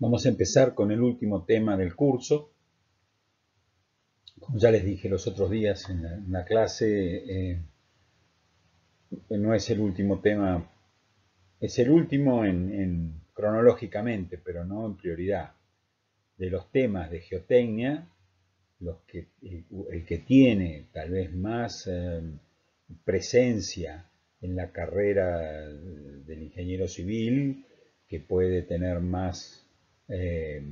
Vamos a empezar con el último tema del curso. Como ya les dije los otros días en la, clase, eh, no es el último tema, es el último en, cronológicamente, pero no en prioridad. De los temas de geotecnia, que, el, que tiene tal vez más eh, presencia en la carrera del ingeniero civil, que puede tener más eh,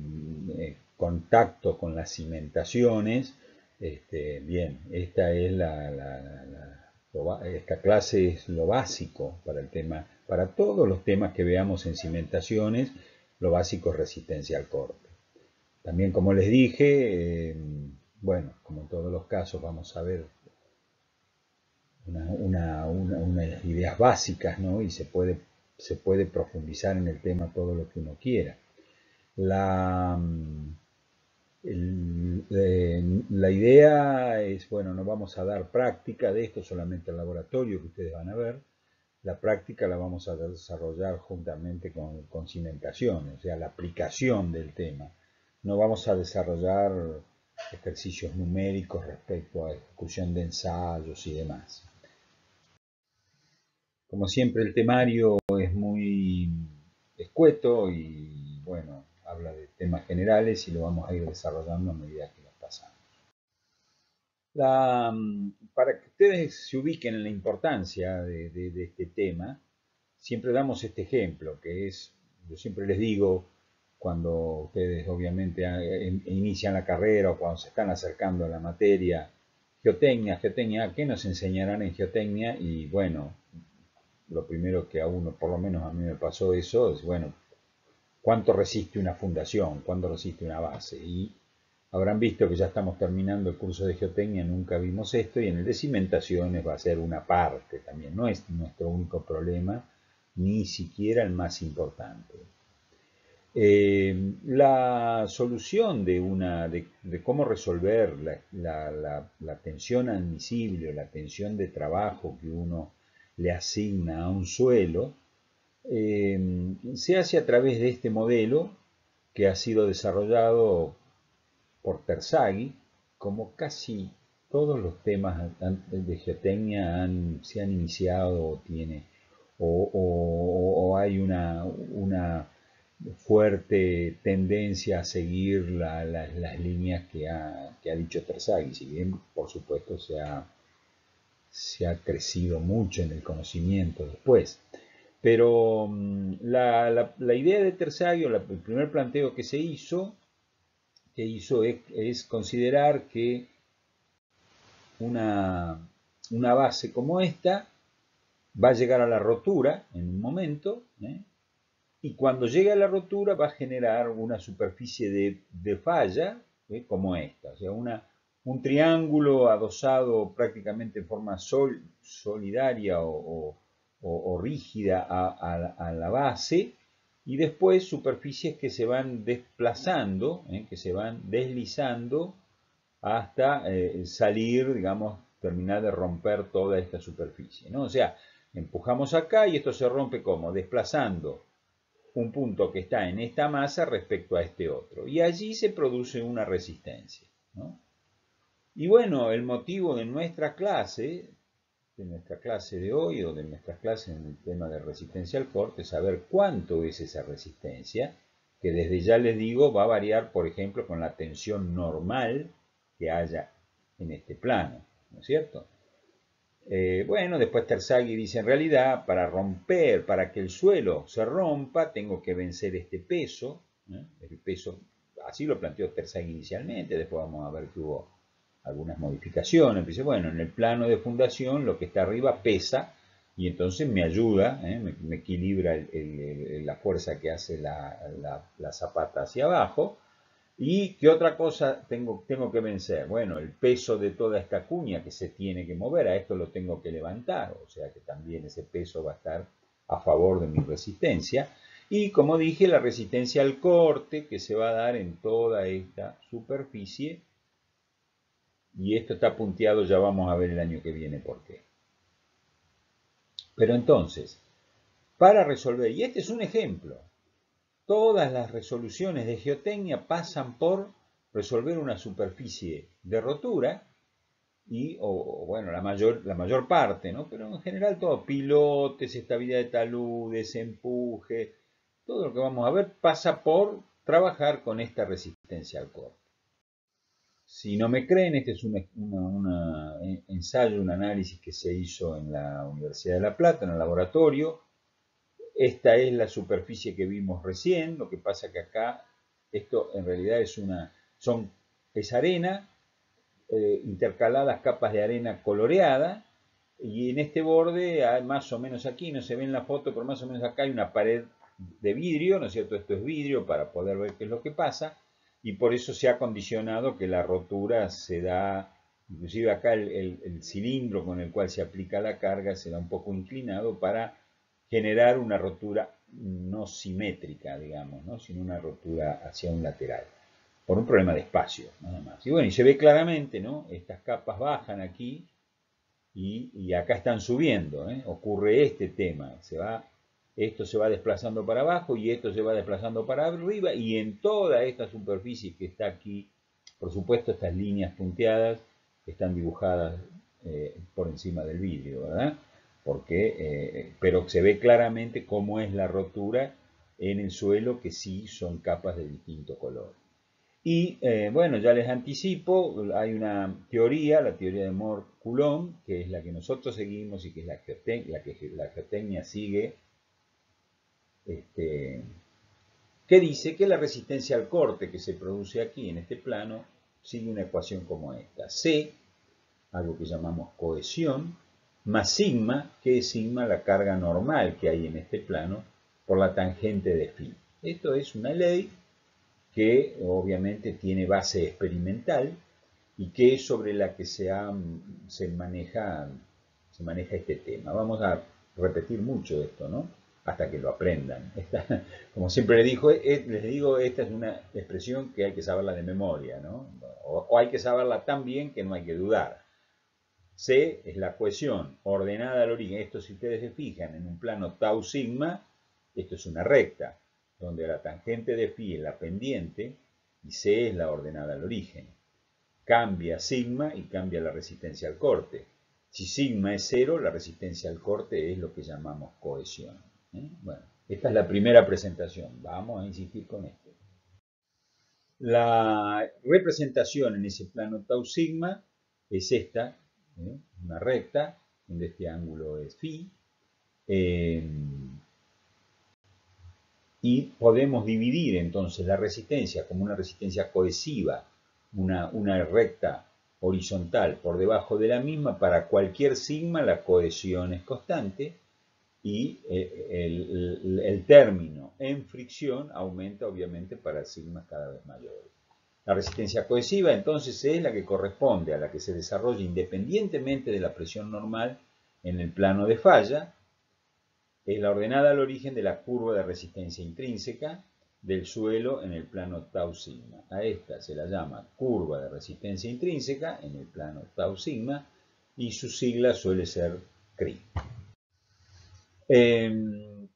eh, contacto con las cimentaciones. Este, bien, esta es la, esta clase es lo básico para el tema, para todos los temas que veamos en cimentaciones, lo básico es resistencia al corte. También, como les dije, eh, bueno, como en todos los casos, vamos a ver unas ideas básicas, ¿no? Y se puede, se puede profundizar en el tema todo lo que uno quiera. La, la idea es, bueno, no vamos a dar práctica de esto solamente al laboratorio que ustedes van a ver. La práctica la vamos a desarrollar juntamente con, con cimentación, o sea, la aplicación del tema. No vamos a desarrollar ejercicios numéricos respecto a ejecución de ensayos y demás. Como siempre el temario es muy escueto y bueno, habla de temas generales y lo vamos a ir desarrollando a medida que los pasamos. para que ustedes se ubiquen en la importancia de, este tema, siempre damos este ejemplo, que es, yo siempre les digo, cuando ustedes obviamente inician la carrera o cuando se están acercando a la materia, geotecnia, geotecnia, ¿qué nos enseñarán en geotecnia? Y bueno, lo primero que a uno, por lo menos a mí me pasó eso, es bueno, cuánto resiste una fundación, cuánto resiste una base. Y habrán visto que ya estamos terminando el curso de geotecnia, nunca vimos esto, y en el de cimentaciones va a ser una parte también, no es nuestro único problema, ni siquiera el más importante. Eh, la solución de, una, de, cómo resolver la, tensión admisible o la tensión de trabajo que uno le asigna a un suelo eh, se hace a través de este modelo que ha sido desarrollado por Terzaghi, como casi todos los temas de geotecnia se han iniciado o, tiene, o, hay una, fuerte tendencia a seguir las líneas que ha, dicho Terzaghi, si bien por supuesto se ha crecido mucho en el conocimiento después. Pero mm, la, idea de Terzaghi, el primer planteo que se hizo, que hizo es, considerar que una, una, base como esta va a llegar a la rotura en un momento, ¿eh? y cuando llegue a la rotura va a generar una superficie de, falla ¿eh? como esta, o sea, una, un triángulo adosado prácticamente en forma solidaria o o, rígida a, la base y después superficies que se van desplazando, ¿eh? que se van deslizando hasta eh, salir, digamos, terminar de romper toda esta superficie. ¿no? O sea, empujamos acá y esto se rompe como desplazando un punto que está en esta masa respecto a este otro. Y allí se produce una resistencia. Y bueno, el motivo de nuestra clase de nuestra clase de hoy o de nuestras clases en el tema de resistencia al corte, saber cuánto es esa resistencia, que desde ya les digo va a variar, por ejemplo, con la tensión normal que haya en este plano, ¿no es cierto? Eh, bueno, después Terzaghi dice, en realidad, para romper, para que el suelo se rompa, tengo que vencer este peso, ¿eh? el peso, así lo planteó Terzaghi inicialmente, después vamos a ver que hubo algunas modificaciones. Dice, bueno, en el plano de fundación lo que está arriba pesa y entonces me ayuda, ¿eh? me, equilibra la fuerza que hace la, zapata hacia abajo. ¿Y qué otra cosa tengo, tengo que vencer? Bueno, el peso de toda esta cuña que se tiene que mover, a esto lo tengo que levantar, o sea que también ese peso va a estar a favor de mi resistencia. Y como dije, la resistencia al corte que se va a dar en toda esta superficie y esto está punteado, ya vamos a ver el año que viene por qué. Pero entonces, para resolver, y este es un ejemplo, todas las resoluciones de geotecnia pasan por resolver una superficie de rotura y, o, bueno, la mayor, la mayor parte, ¿no? Pero en general todo, pilotes, estabilidad de taludes, empuje, todo lo que vamos a ver pasa por trabajar con esta resistencia al corte. Si no me creen, este es un ensayo, un análisis que se hizo en la Universidad de La Plata, en el laboratorio. Esta es la superficie que vimos recién, lo que pasa que acá esto en realidad es una, son, es arena, eh, intercaladas capas de arena coloreada, y en este borde, más o menos aquí, no se ve en la foto, pero más o menos acá hay una pared de vidrio, ¿no es cierto? Esto es vidrio para poder ver qué es lo que pasa y por eso se ha condicionado que la rotura se da, inclusive acá el, cilindro con el cual se aplica la carga se da un poco inclinado para generar una rotura no simétrica, digamos, ¿no? sino una rotura hacia un lateral, por un problema de espacio, nada más. Y bueno, y se ve claramente, ¿no? Estas capas bajan aquí y, acá están subiendo, ¿eh? ocurre este tema, se va esto se va desplazando para abajo y esto se va desplazando para arriba y en toda esta superficie que está aquí, por supuesto estas líneas punteadas están dibujadas eh, por encima del vidrio, ¿verdad? Porque, eh, pero se ve claramente cómo es la rotura en el suelo que sí son capas de distinto color. Y eh, bueno, ya les anticipo, hay una teoría, la teoría de Moore-Coulomb, que es la que nosotros seguimos y que es la, la que la geotecnia sigue este, que dice que la resistencia al corte que se produce aquí en este plano sigue una ecuación como esta. C, algo que llamamos cohesión, más sigma, que es sigma la carga normal que hay en este plano por la tangente de phi. Esto es una ley que obviamente tiene base experimental y que es sobre la que se, maneja este tema. Vamos a repetir mucho esto, ¿no? Hasta que lo aprendan. como siempre les, digo, les digo, esta es una expresión que hay que saberla de memoria, ¿no? O, hay que saberla tan bien que no hay que dudar. C es la cohesión ordenada al origen. Esto si ustedes se fijan en un plano tau sigma, esto es una recta, donde la tangente de phi es la pendiente y C es la ordenada al origen. Cambia sigma y cambia la resistencia al corte. Si sigma es cero, la resistencia al corte es lo que llamamos cohesión. ¿Eh? Bueno, esta es la primera presentación. Vamos a insistir con esto. La representación en ese plano tau sigma es esta, ¿eh? una recta, donde este ángulo es phi. Eh, y podemos dividir entonces la resistencia como una resistencia cohesiva, una recta horizontal por debajo de la misma, para cualquier sigma la cohesión es constante, y eh, el, término en fricción aumenta obviamente para sigmas cada vez mayores. La resistencia cohesiva entonces es la que corresponde a la que se desarrolla independientemente de la presión normal en el plano de falla, es la ordenada al origen de la curva de resistencia intrínseca del suelo en el plano tau sigma. A esta se la llama curva de resistencia intrínseca en el plano tau sigma y su sigla suele ser CRI. Em,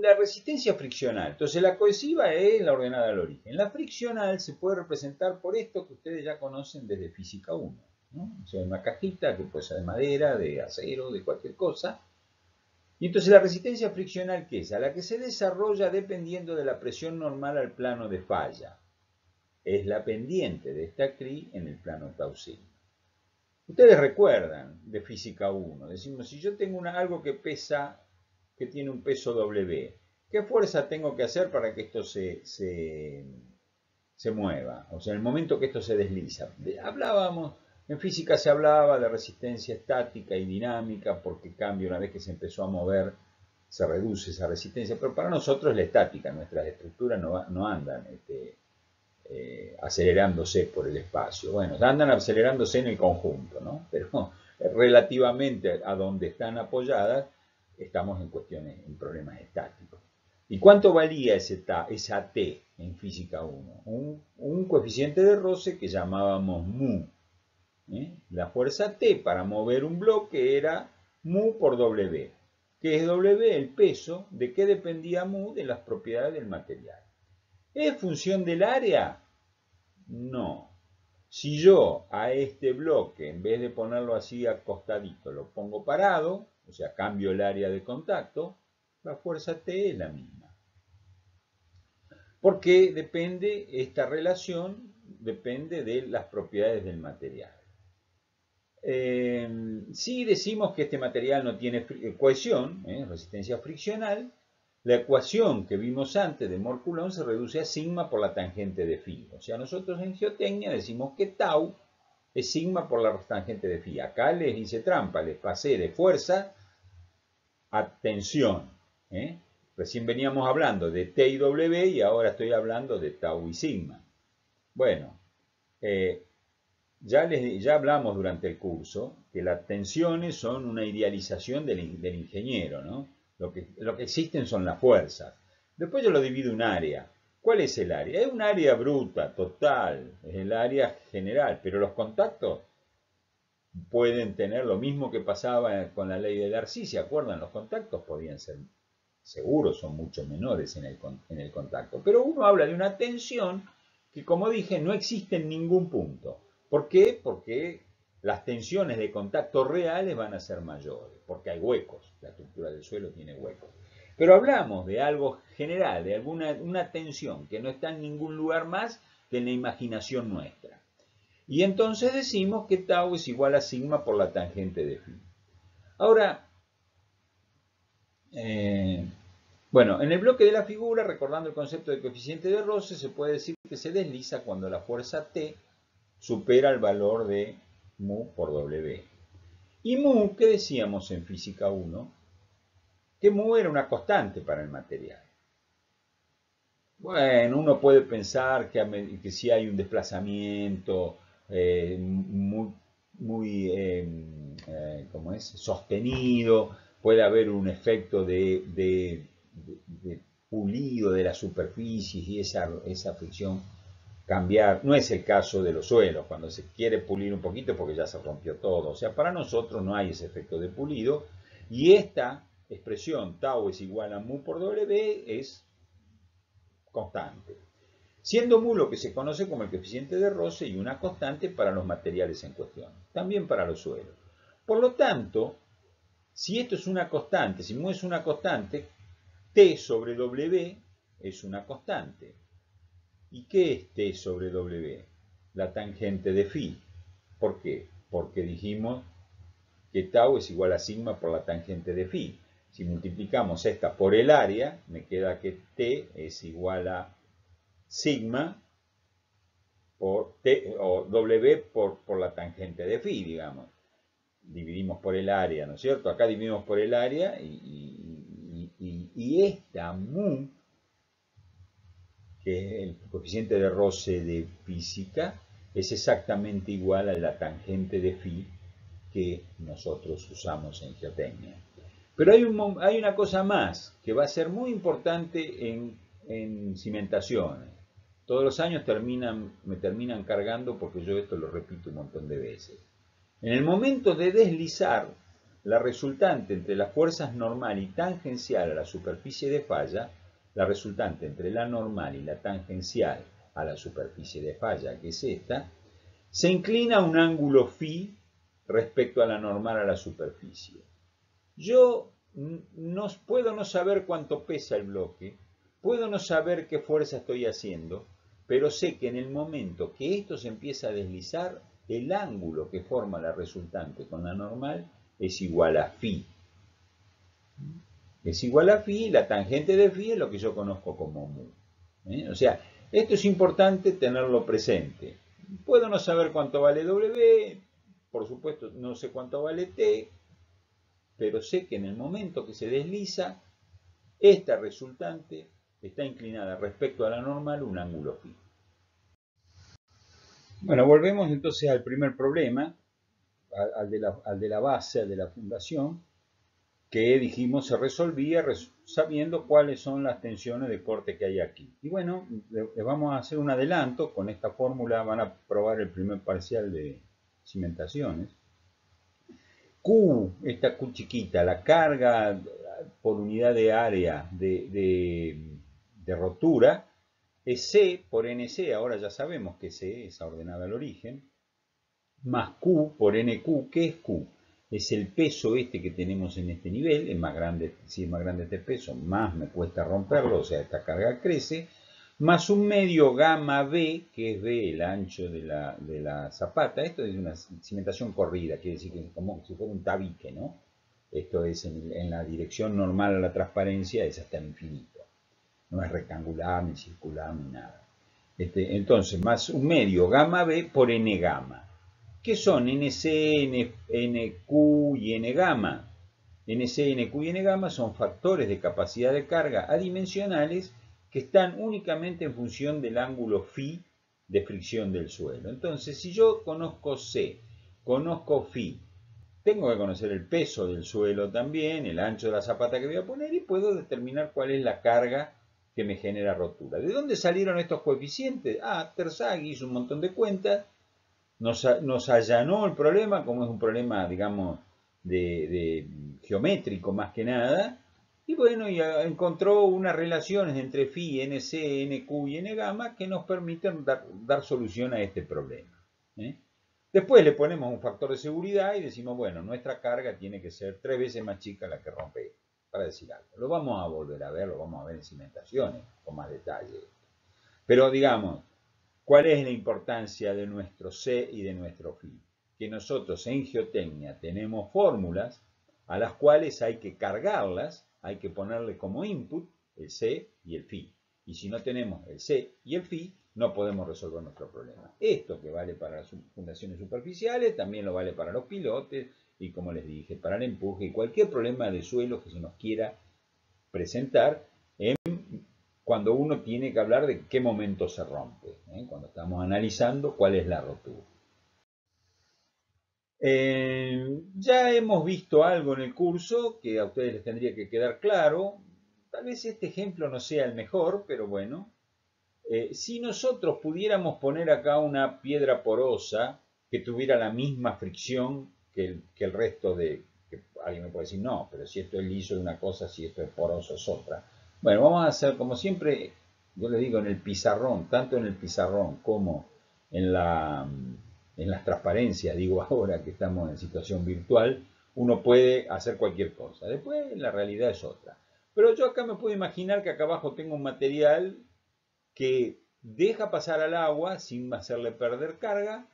la resistencia friccional. Entonces la cohesiva es la ordenada al origen. La friccional se puede representar por esto que ustedes ya conocen desde física 1. O sea, una cajita que puede ser de madera, de acero, de cualquier cosa. Y entonces la resistencia friccional, ¿qué es? A la que se desarrolla dependiendo de la presión normal al plano de falla. Es la pendiente de esta CRI en el plano tau Ustedes recuerdan de física 1, decimos, si yo tengo algo que pesa que tiene un peso W. ¿Qué fuerza tengo que hacer para que esto se, se, mueva? O sea, en el momento que esto se desliza. Hablábamos, en física se hablaba de resistencia estática y dinámica porque cambia una vez que se empezó a mover, se reduce esa resistencia. Pero para nosotros es la estática, nuestras estructuras no, no andan este, eh, acelerándose por el espacio. Bueno, andan acelerándose en el conjunto, ¿no? Pero relativamente a donde están apoyadas, estamos en cuestiones, en problemas estáticos. ¿Y cuánto valía esa T en física 1? Un, coeficiente de roce que llamábamos mu. ¿eh? La fuerza T para mover un bloque era mu por W. que es W, el peso, de qué dependía mu de las propiedades del material. ¿Es función del área? No. Si yo a este bloque, en vez de ponerlo así acostadito, lo pongo parado, o sea, cambio el área de contacto, la fuerza T es la misma. Porque depende, esta relación depende de las propiedades del material. Eh, si decimos que este material no tiene cohesión, eh, resistencia friccional, la ecuación que vimos antes de Mohr-Coulomb se reduce a sigma por la tangente de phi. O sea, nosotros en geotecnia decimos que tau es sigma por la tangente de phi. Acá les hice trampa, les pasé de fuerza a tensión. ¿eh? Recién veníamos hablando de T y W y ahora estoy hablando de tau y sigma. Bueno, eh, ya, les, ya hablamos durante el curso que las tensiones son una idealización del, del ingeniero, ¿no? Lo que, lo que existen son las fuerzas. Después yo lo divido en área. ¿Cuál es el área? Es un área bruta, total, es el área general, pero los contactos pueden tener lo mismo que pasaba con la ley de Darcy, ¿se acuerdan? Los contactos podían ser, seguros, son mucho menores en el, en el contacto, pero uno habla de una tensión que, como dije, no existe en ningún punto. ¿Por qué? Porque las tensiones de contacto reales van a ser mayores, porque hay huecos, la estructura del suelo tiene huecos. Pero hablamos de algo general, de alguna una tensión que no está en ningún lugar más que en la imaginación nuestra. Y entonces decimos que tau es igual a sigma por la tangente de phi. Ahora, eh, bueno, en el bloque de la figura, recordando el concepto de coeficiente de roce, se puede decir que se desliza cuando la fuerza T supera el valor de mu por W. Y mu, ¿qué decíamos en física 1? Que mu era una constante para el material. Bueno, uno puede pensar que, si hay un desplazamiento eh, muy, em, eh, es? sostenido, puede haber un efecto de, pulido de las superficies y esa, esa fricción cambiar, no es el caso de los suelos, cuando se quiere pulir un poquito porque ya se rompió todo, o sea, para nosotros no hay ese efecto de pulido, y esta expresión tau es igual a mu por w es constante, siendo mu lo que se conoce como el coeficiente de roce y una constante para los materiales en cuestión, también para los suelos. Por lo tanto, si esto es una constante, si mu es una constante, t sobre w es una constante. ¿Y qué es T sobre W? La tangente de phi. ¿Por qué? Porque dijimos que tau es igual a sigma por la tangente de phi. Si multiplicamos esta por el área, me queda que T es igual a sigma por T, o W por, por la tangente de phi, digamos. Dividimos por el área, ¿no es cierto? Acá dividimos por el área y, esta mu que el coeficiente de roce de física es exactamente igual a la tangente de phi que nosotros usamos en geotecnia. Pero hay, una cosa más que va a ser muy importante en, en cimentaciones. Todos los años me terminan cargando porque yo esto lo repito un montón de veces. En el momento de deslizar, la resultante entre las fuerzas normal y tangencial a la superficie de falla la resultante entre la normal y la tangencial a la superficie de falla, que es esta, se inclina un ángulo phi respecto a la normal a la superficie. Yo no, puedo no saber cuánto pesa el bloque, puedo no saber qué fuerza estoy haciendo, pero sé que en el momento que esto se empieza a deslizar, el ángulo que forma la resultante con la normal es igual a phi es igual a phi, la tangente de phi es lo que yo conozco como mu. ¿eh? O sea, esto es importante tenerlo presente. Puedo no saber cuánto vale W, por supuesto no sé cuánto vale T, pero sé que en el momento que se desliza, esta resultante está inclinada respecto a la normal un ángulo phi. Bueno, volvemos entonces al primer problema, al de la, al de la base, al de la fundación que dijimos se resolvía sabiendo cuáles son las tensiones de corte que hay aquí. Y bueno, les vamos a hacer un adelanto, con esta fórmula van a probar el primer parcial de cimentaciones. Q, esta Q chiquita, la carga por unidad de área de, de rotura es C por NC, ahora ya sabemos que C es ordenada al origen, más Q por NQ, ¿qué es Q? Es el peso este que tenemos en este nivel, es más grande, si es más grande este peso, más me cuesta romperlo, o sea, esta carga crece, más un medio gamma B, que es B, el ancho de la, de la zapata, esto es una cimentación corrida, quiere decir que es como si fuera un tabique, ¿no? Esto es en, la dirección normal a la transparencia, es hasta infinito no es rectangular, ni circular, ni nada. Este, entonces, más un medio gamma B por n gamma. ¿Qué son NC, NQ y N gamma? NC, NQ y N gamma son factores de capacidad de carga adimensionales que están únicamente en función del ángulo phi de fricción del suelo. Entonces, si yo conozco C, conozco phi, tengo que conocer el peso del suelo también, el ancho de la zapata que voy a poner y puedo determinar cuál es la carga que me genera rotura. ¿De dónde salieron estos coeficientes? Ah, Terzaghi hizo un montón de cuentas, nos, allanó el problema, como es un problema, digamos, de, geométrico más que nada, y bueno, y encontró unas relaciones entre phi, nc, nq y n gamma que nos permiten dar, solución a este problema. ¿eh? Después le ponemos un factor de seguridad y decimos, bueno, nuestra carga tiene que ser tres veces más chica la que rompe para decir algo. Lo vamos a volver a ver, lo vamos a ver en cimentaciones con más detalle. Pero digamos, ¿cuál es la importancia de nuestro C y de nuestro Phi? Que nosotros en geotecnia tenemos fórmulas a las cuales hay que cargarlas, hay que ponerle como input el C y el Phi. Y si no tenemos el C y el Phi, no podemos resolver nuestro problema. Esto que vale para las fundaciones superficiales, también lo vale para los pilotes, y como les dije, para el empuje y cualquier problema de suelo que se nos quiera presentar cuando uno tiene que hablar de qué momento se rompe, ¿eh? cuando estamos analizando cuál es la rotura. Eh, ya hemos visto algo en el curso que a ustedes les tendría que quedar claro. Tal vez este ejemplo no sea el mejor, pero bueno. Eh, si nosotros pudiéramos poner acá una piedra porosa que tuviera la misma fricción que el, resto de... Que alguien me puede decir, no, pero si esto es liso es una cosa, si esto es poroso es otra. Bueno, vamos a hacer como siempre, yo le digo en el pizarrón, tanto en el pizarrón como en, la, en las transparencias, digo ahora que estamos en situación virtual, uno puede hacer cualquier cosa. Después la realidad es otra. Pero yo acá me puedo imaginar que acá abajo tengo un material que deja pasar al agua sin hacerle perder carga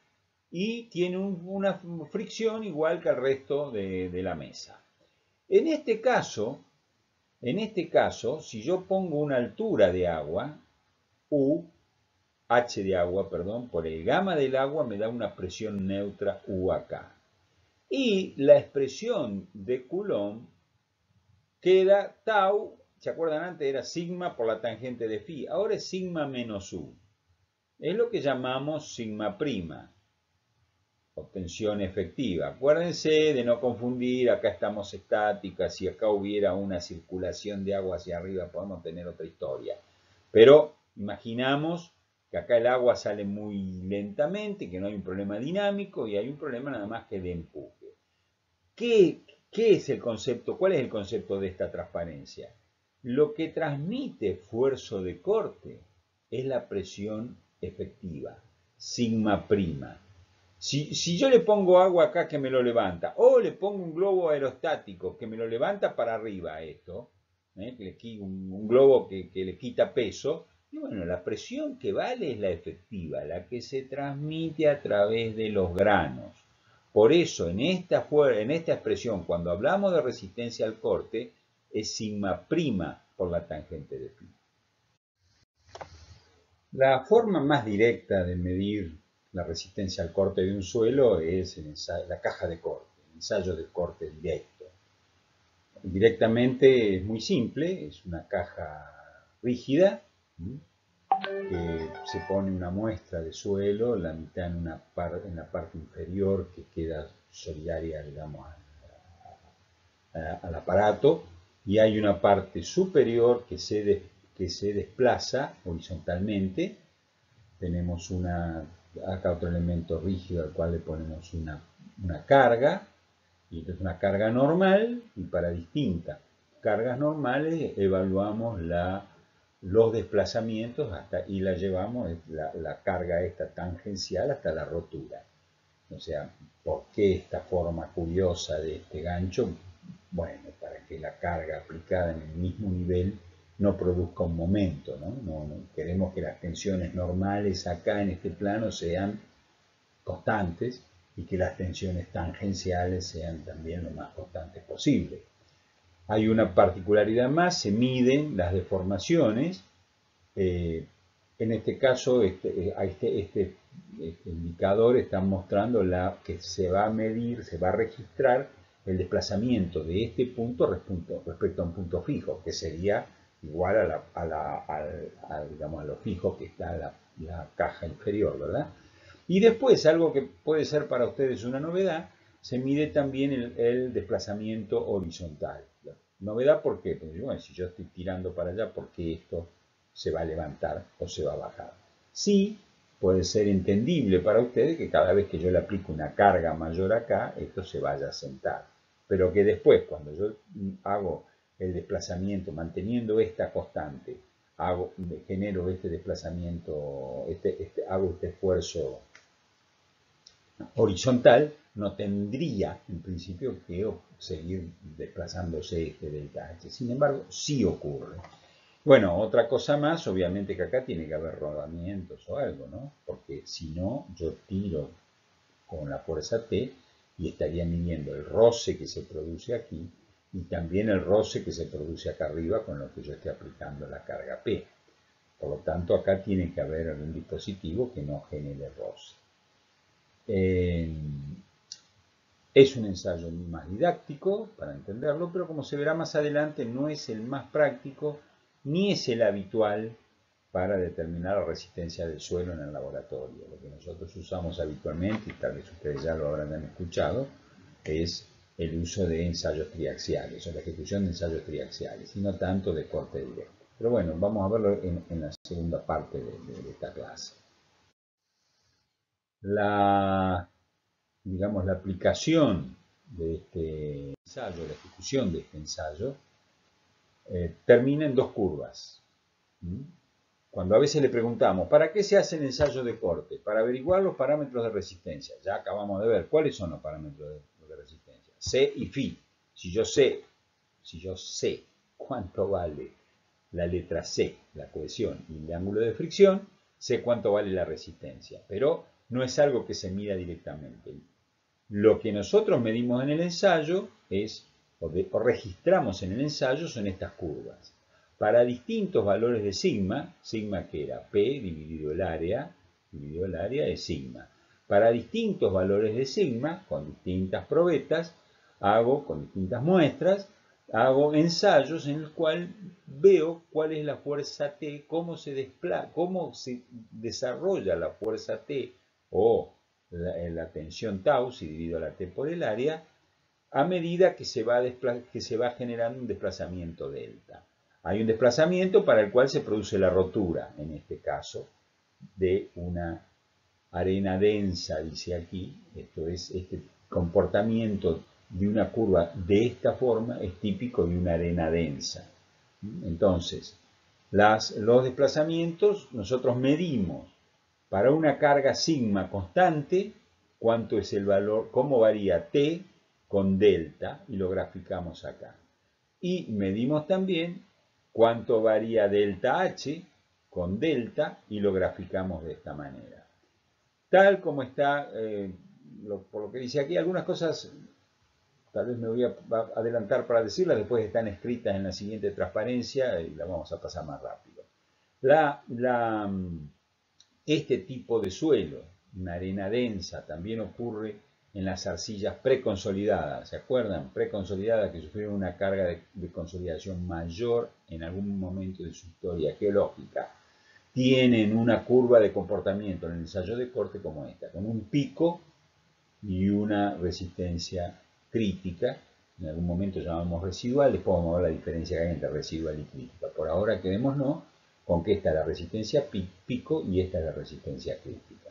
y tiene una fricción igual que el resto de, la mesa. En este caso, en este caso, si yo pongo una altura de agua, U, H de agua, perdón, por el gamma del agua me da una presión neutra U acá. Y la expresión de Coulomb queda tau, ¿se acuerdan antes? Era sigma por la tangente de phi, ahora es sigma menos U. Es lo que llamamos sigma prima obtención efectiva. Acuérdense de no confundir, acá estamos estáticas, si acá hubiera una circulación de agua hacia arriba podemos tener otra historia. Pero imaginamos que acá el agua sale muy lentamente, que no hay un problema dinámico y hay un problema nada más que de empuje. ¿Qué, es el concepto? ¿Cuál es el concepto de esta transparencia? Lo que transmite esfuerzo de corte es la presión efectiva, sigma prima. Si, yo le pongo agua acá que me lo levanta, o le pongo un globo aerostático que me lo levanta para arriba esto, ¿eh? un, globo que, le quita peso, y bueno, la presión que vale es la efectiva, la que se transmite a través de los granos. Por eso, en esta, en esta expresión, cuando hablamos de resistencia al corte, es sigma prima por la tangente de phi. La forma más directa de medir la resistencia al corte de un suelo es la caja de corte, el ensayo de corte directo. Directamente es muy simple, es una caja rígida que se pone una muestra de suelo, la mitad en, una en la parte inferior que queda solidaria, digamos, al aparato, y hay una parte superior que se, que se desplaza horizontalmente. Tenemos una acá otro elemento rígido al cual le ponemos una, carga, y entonces una carga normal y para distinta. cargas normales evaluamos la, los desplazamientos hasta, y la llevamos, la, la carga esta tangencial hasta la rotura. O sea, ¿por qué esta forma curiosa de este gancho? Bueno, para que la carga aplicada en el mismo nivel no produzca un momento, ¿no? No, Queremos que las tensiones normales acá en este plano sean constantes y que las tensiones tangenciales sean también lo más constantes posible. Hay una particularidad más, se miden las deformaciones. Eh, en este caso, este, eh, este, este, este, indicador está mostrando la, que se va a medir, se va a registrar el desplazamiento de este punto respecto a un punto fijo, que sería igual a, la, a, lo fijo que está la, la caja inferior, ¿verdad? Y después, algo que puede ser para ustedes una novedad, se mide también el, desplazamiento horizontal. Novedad, ¿por qué? Porque bueno, si yo estoy tirando para allá, ¿por qué esto se va a levantar o se va a bajar? Sí, puede ser entendible para ustedes que cada vez que yo le aplico una carga mayor acá, esto se vaya a sentar. Pero que después, cuando yo hago el desplazamiento, manteniendo esta constante, hago, genero este desplazamiento, este, este, hago este esfuerzo horizontal, no tendría en principio que seguir desplazándose este delta H. Sin embargo, sí ocurre. Bueno, otra cosa más, obviamente que acá tiene que haber rodamientos o algo, ¿no? Porque si no, yo tiro con la fuerza T y estaría midiendo el roce que se produce aquí y también el roce que se produce acá arriba con lo que yo esté aplicando la carga P. Por lo tanto, acá tiene que haber algún dispositivo que no genere roce. Eh, es un ensayo más didáctico para entenderlo, pero como se verá más adelante, no es el más práctico ni es el habitual para determinar la resistencia del suelo en el laboratorio. Lo que nosotros usamos habitualmente, y tal vez ustedes ya lo habrán escuchado, es el uso de ensayos triaxiales o la ejecución de ensayos triaxiales y no tanto de corte directo. Pero bueno, vamos a verlo en, la segunda parte de, esta clase. La, digamos, la aplicación de este ensayo, la ejecución de este ensayo, eh, termina en dos curvas. Cuando a veces le preguntamos, ¿para qué se hace el ensayo de corte? Para averiguar los parámetros de resistencia. Ya acabamos de ver cuáles son los parámetros de C y Φ. Si yo sé, si yo sé cuánto vale la letra C, la cohesión y el ángulo de fricción, sé cuánto vale la resistencia. Pero no es algo que se mida directamente. Lo que nosotros medimos en el ensayo es, o, registramos en el ensayo, son estas curvas. Para distintos valores de sigma, sigma que era P dividido el área, dividido el área es sigma. Para distintos valores de sigma, con distintas probetas, hago con distintas muestras, hago ensayos en los cuales veo cuál es la fuerza T, cómo se, cómo se desarrolla la fuerza T o la, tensión tau, si divido la T por el área, a medida que se, va que se va generando un desplazamiento delta. Hay un desplazamiento para el cual se produce la rotura, en este caso, de una arena densa, dice aquí, esto es este comportamiento de una curva de esta forma es típico de una arena densa. Entonces, las, los desplazamientos nosotros medimos para una carga sigma constante cuánto es el valor, cómo varía T con delta y lo graficamos acá. Y medimos también cuánto varía delta H con delta y lo graficamos de esta manera. Tal como está, eh, por lo que dice aquí, algunas cosas tal vez me voy a adelantar para decirlas, después están escritas en la siguiente transparencia y la vamos a pasar más rápido. Este tipo de suelo, una arena densa, también ocurre en las arcillas preconsolidadas, ¿se acuerdan? Preconsolidadas que sufrieron una carga de, consolidación mayor en algún momento de su historia geológica. Tienen una curva de comportamiento en el ensayo de corte como esta, con un pico y una resistencia crítica, en algún momento llamamos residual, después vamos a ver la diferencia que hay entre residual y crítica. Por ahora quedémonos con que esta es la resistencia pico y esta es la resistencia crítica.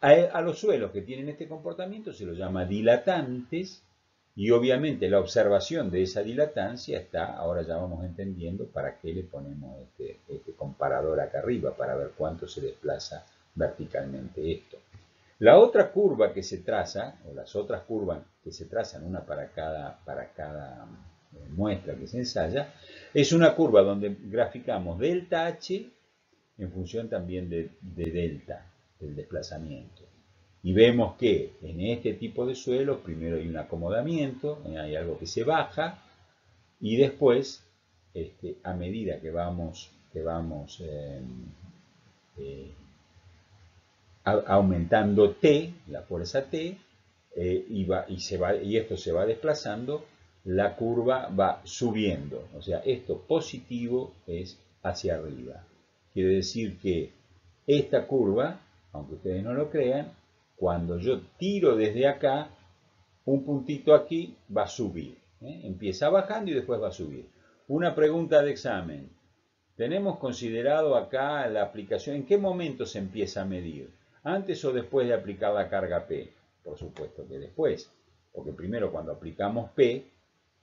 a, los suelos que tienen este comportamiento se los llama dilatantes Y obviamente la observación de esa dilatancia está, ahora ya vamos entendiendo para qué le ponemos este, este comparador acá arriba, para ver cuánto se desplaza verticalmente esto. La otra curva que se traza, o las otras curvas que se trazan, una para cada, para cada muestra que se ensaya, es una curva donde graficamos delta H en función también de, delta, del desplazamiento. Y vemos que en este tipo de suelos primero hay un acomodamiento, eh, hay algo que se baja, y después, este, a medida que vamos, que vamos eh, aumentando T, la fuerza T, y, y, se va, y esto se va desplazando, la curva va subiendo. O sea, esto positivo es hacia arriba. Quiere decir que esta curva, aunque ustedes no lo crean, cuando yo tiro desde acá, un puntito aquí va a subir. ¿eh? Empieza bajando y después va a subir. Una pregunta de examen. Tenemos considerado acá la aplicación, ¿en qué momento se empieza a medir? ¿Antes o después de aplicar la carga P? Por supuesto que después, porque primero cuando aplicamos P,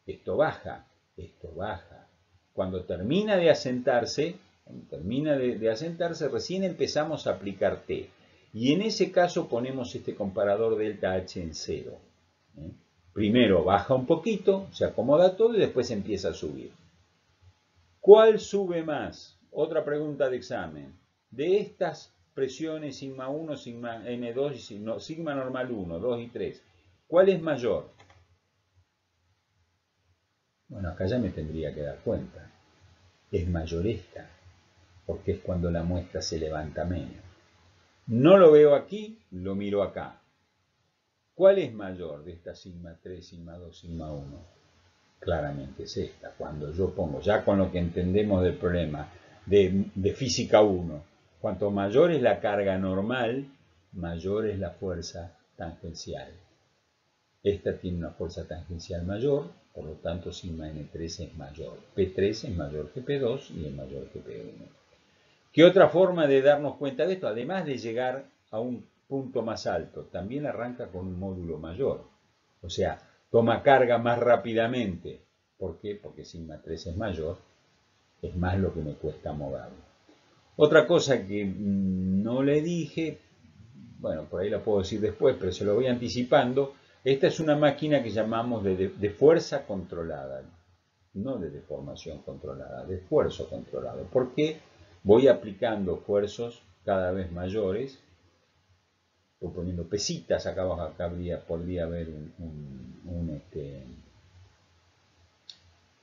esto baja, esto baja. Cuando termina de asentarse, cuando termina de, asentarse, recién empezamos a aplicar T. Y en ese caso ponemos este comparador delta H en cero. ¿eh? Primero baja un poquito, se acomoda todo y después empieza a subir. ¿Cuál sube más? Otra pregunta de examen. De estas presiones sigma 1, sigma n2 y sigma normal 1, 2 y 3, ¿cuál es mayor? Bueno, acá ya me tendría que dar cuenta. Es mayor esta, porque es cuando la muestra se levanta menos. No lo veo aquí, lo miro acá. ¿Cuál es mayor de esta sigma 3, sigma 2, sigma 1? Claramente es esta. Cuando yo pongo, ya con lo que entendemos del problema de, de física 1, cuanto mayor es la carga normal, mayor es la fuerza tangencial. Esta tiene una fuerza tangencial mayor, por lo tanto sigma n3 es mayor. P3 es mayor que P2 y es mayor que P1. ¿Qué otra forma de darnos cuenta de esto? Además de llegar a un punto más alto, también arranca con un módulo mayor. O sea, toma carga más rápidamente. ¿Por qué? Porque sigma 3 es mayor, es más lo que me cuesta moverlo. Otra cosa que mm, no le dije, bueno, por ahí la puedo decir después, pero se lo voy anticipando, esta es una máquina que llamamos de, fuerza controlada, no de deformación controlada, de esfuerzo controlado. porque Voy aplicando esfuerzos cada vez mayores, voy poniendo pesitas, acá abajo acá podría haber este,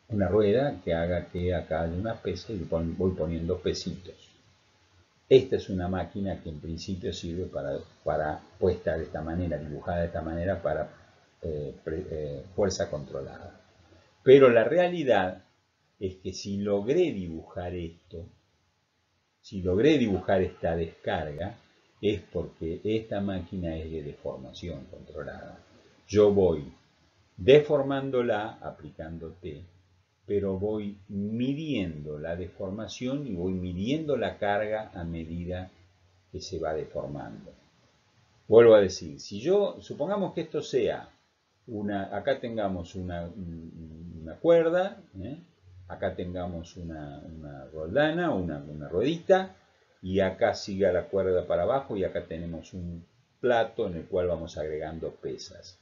una rueda que haga que acá haya una pesa y voy poniendo pesitos. Esta es una máquina que en principio sirve para, para puesta de esta manera, dibujada de esta manera para eh, eh, fuerza controlada. Pero la realidad es que si logré dibujar esto, si logré dibujar esta descarga, es porque esta máquina es de deformación controlada. Yo voy deformándola aplicando T pero voy midiendo la deformación y voy midiendo la carga a medida que se va deformando. Vuelvo a decir, si yo, supongamos que esto sea una, acá tengamos una, cuerda, ¿eh? acá tengamos una, una roldana, una, una ruedita, y acá siga la cuerda para abajo y acá tenemos un plato en el cual vamos agregando pesas.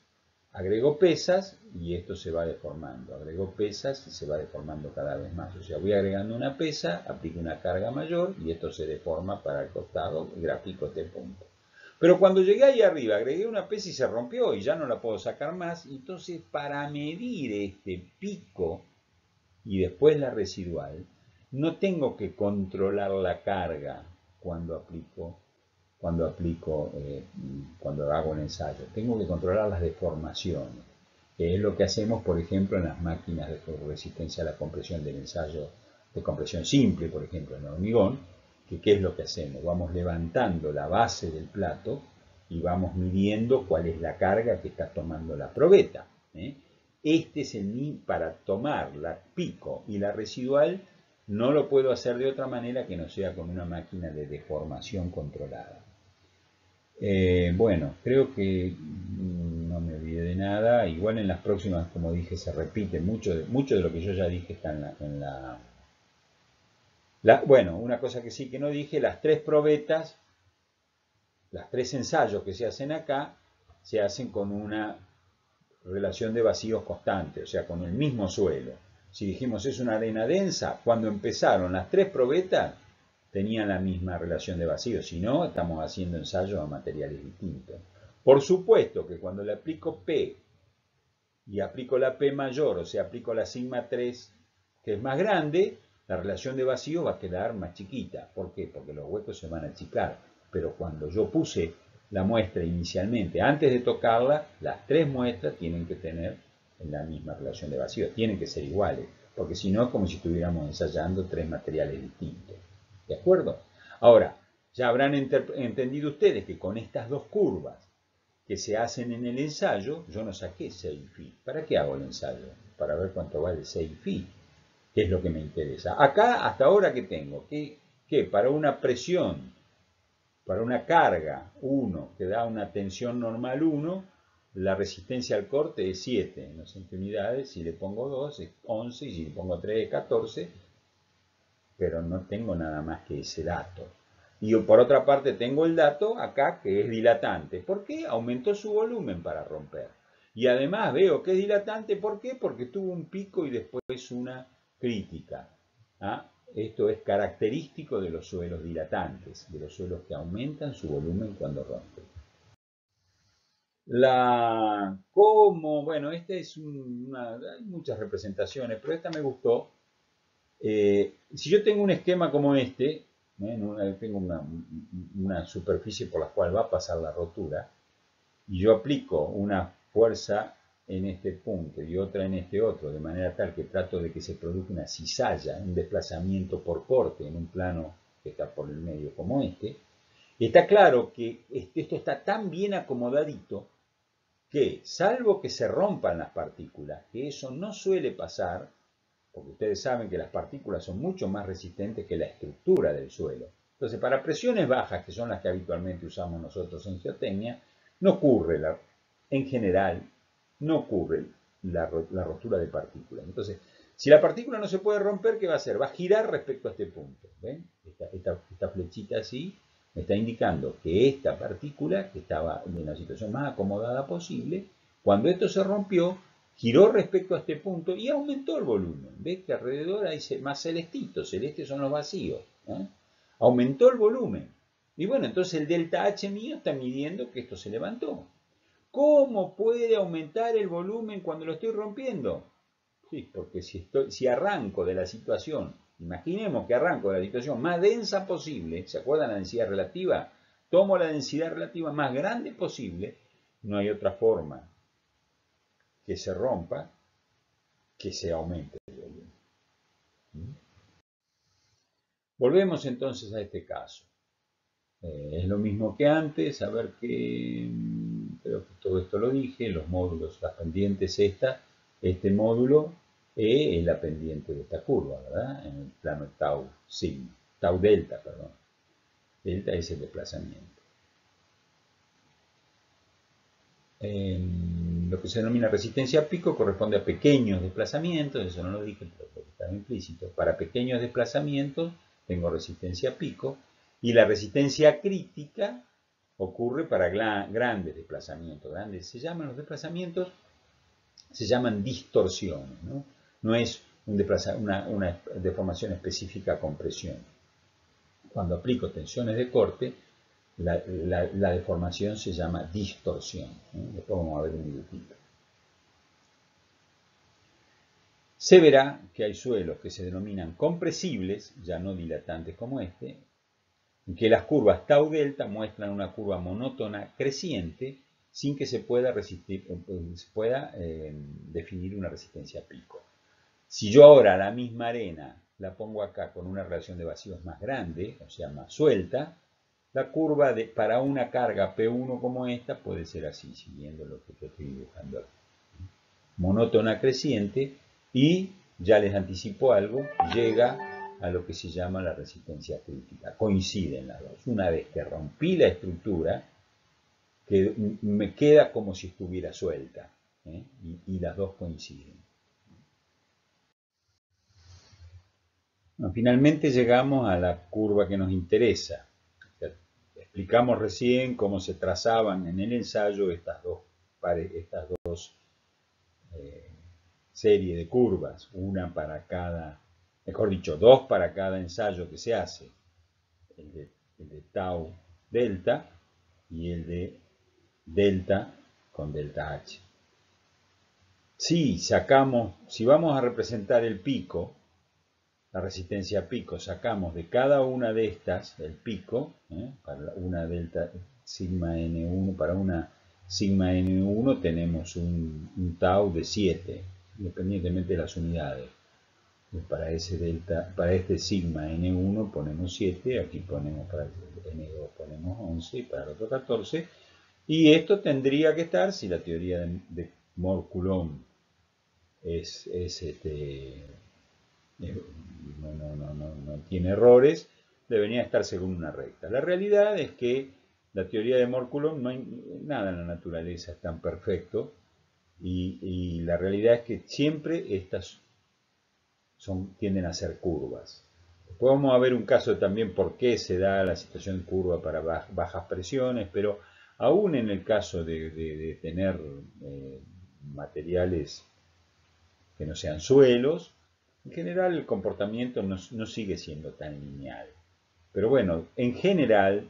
Agrego pesas y esto se va deformando. Agrego pesas y se va deformando cada vez más. O sea, voy agregando una pesa, aplico una carga mayor y esto se deforma para el costado grafico este punto. Pero cuando llegué ahí arriba, agregué una pesa y se rompió y ya no la puedo sacar más. Entonces, para medir este pico y después la residual, no tengo que controlar la carga cuando aplico cuando aplico, eh, cuando hago un ensayo. Tengo que controlar las deformaciones, que es lo que hacemos, por ejemplo, en las máquinas de resistencia a la compresión del ensayo de compresión simple, por ejemplo, en hormigón, que qué es lo que hacemos. Vamos levantando la base del plato y vamos midiendo cuál es la carga que está tomando la probeta. ¿eh? Este es el para tomar la pico y la residual, no lo puedo hacer de otra manera que no sea con una máquina de deformación controlada. Eh, bueno, creo que no me olvidé de nada. Igual en las próximas, como dije, se repite mucho de, mucho de lo que yo ya dije está en la, bueno, una cosa que sí que no dije, las tres probetas, las tres ensayos que se hacen acá, se hacen con una relación de vacíos constante, o sea, con el mismo suelo. Si dijimos es una arena densa, cuando empezaron las tres probetas, tenían la misma relación de vacíos, si no, estamos haciendo ensayos a materiales distintos. Por supuesto que cuando le aplico P y aplico la P mayor, o sea, aplico la sigma 3, que es más grande, la relación de vacío va a quedar más chiquita. ¿Por qué? Porque los huecos se van a achicar. Pero cuando yo puse la muestra inicialmente, antes de tocarla, las tres muestras tienen que tener la misma relación de vacío, tienen que ser iguales, porque si no es como si estuviéramos ensayando tres materiales distintos. ¿De acuerdo? Ahora, ya habrán entendido ustedes que con estas dos curvas que se hacen en el ensayo, yo no saqué 6 phi. ¿Para qué hago el ensayo? Para ver cuánto vale 6 phi, que es lo que me interesa. Acá, hasta ahora, que tengo? Que, para una presión, para una carga 1, que da una tensión normal 1, la resistencia al corte es 7 en las unidades, si le pongo 2 es 11 y si le pongo 3 es 14, pero no tengo nada más que ese dato. Y por otra parte tengo el dato acá que es dilatante. ¿Por qué? Aumentó su volumen para romper. Y además veo que es dilatante, ¿por qué? Porque tuvo un pico y después una crítica. ¿ah? Esto es característico de los suelos dilatantes, de los suelos que aumentan su volumen cuando rompen. La como, bueno, esta es una, hay muchas representaciones, pero esta me gustó. Eh, si yo tengo un esquema como este, tengo una, superficie por la cual va a pasar la rotura y yo aplico una fuerza en este punto y otra en este otro, de manera tal que trato de que se produzca una cizalla, un desplazamiento por corte en un plano que está por el medio como este, está claro que este, esto está tan bien acomodadito que, salvo que se rompan las partículas, que eso no suele pasar, porque ustedes saben que las partículas son mucho más resistentes que la estructura del suelo. Entonces, para presiones bajas, que son las que habitualmente usamos nosotros en geotecnia, no ocurre, la, en general, no ocurre la, rotura de partículas. Entonces, si la partícula no se puede romper, ¿qué va a hacer? Va a girar respecto a este punto. ¿Ven? Esta, esta flechita así me está indicando que esta partícula, que estaba en la situación más acomodada posible, cuando esto se rompió, giró respecto a este punto y aumentó el volumen. ¿Ves que alrededor hay más celestitos? Celestes son los vacíos. Aumentó el volumen. Y bueno, entonces el delta H mío está midiendo que esto se levantó. ¿Cómo puede aumentar el volumen cuando lo estoy rompiendo? Sí, porque si, estoy, si arranco de la situación, imaginemos que arranco de la situación más densa posible, ¿se acuerdan la densidad relativa? Tomo la densidad relativa más grande posible, no hay otra forma que se rompa, que se aumente el volumen. ¿Mm? Volvemos entonces a este caso. Eh, es lo mismo que antes, a ver que, mm, creo que todo esto lo dije, los módulos, las pendientes esta, este módulo E es la pendiente de esta curva, ¿verdad? En el plano tau sigma, tau delta, perdón. Delta es el desplazamiento. Lo que se denomina resistencia pico corresponde a pequeños desplazamientos, eso no lo dije, pero está implícito. Para pequeños desplazamientos tengo resistencia pico y la resistencia crítica ocurre para grandes desplazamientos. Grandes se llaman los desplazamientos, se llaman distorsiones, no, no es una, una deformación específica con presión. Cuando aplico tensiones de corte, la, deformación se llama distorsión. Después vamos a ver un minutito. Se verá que hay suelos que se denominan compresibles, ya no dilatantes como este, en que las curvas tau delta muestran una curva monótona creciente sin que se pueda, eh, pueda eh, definir una resistencia pico. Si yo ahora la misma arena la pongo acá con una relación de vacíos más grande, o sea, más suelta, la curva de, para una carga P1 como esta puede ser así, siguiendo lo que estoy dibujando aquí. Monótona creciente y, ya les anticipo algo, llega a lo que se llama la resistencia crítica. Coinciden las dos. Una vez que rompí la estructura, que me queda como si estuviera suelta. ¿eh? y, las dos coinciden. finalmente llegamos a la curva que nos interesa. Explicamos recién cómo se trazaban en el ensayo estas dos, estas dos eh, series de curvas, una para cada, mejor dicho, dos para cada ensayo que se hace, el de, el tau delta y el de delta con delta H. Si sacamos, si vamos a representar el pico, la resistencia pico, sacamos de cada una de estas el pico, ¿eh? para una delta sigma n1, para una sigma n1 tenemos un, tau de 7, independientemente de las unidades. Para, ese delta, para este sigma n1 ponemos 7, aquí ponemos para n2 ponemos 11 y para el otro 14. Y esto tendría que estar, si la teoría de, de es, este, eh, no, tiene errores, debería estar según una recta. La realidad es que la teoría de Moore-Coulomb no hay nada en la naturaleza es tan perfecto y, la realidad es que siempre estas son, tienden a ser curvas. Podemos ver un caso también por qué se da la situación curva para bajas presiones, pero aún en el caso de, tener eh, materiales que no sean suelos, en general el comportamiento no, sigue siendo tan lineal. Pero bueno, en general,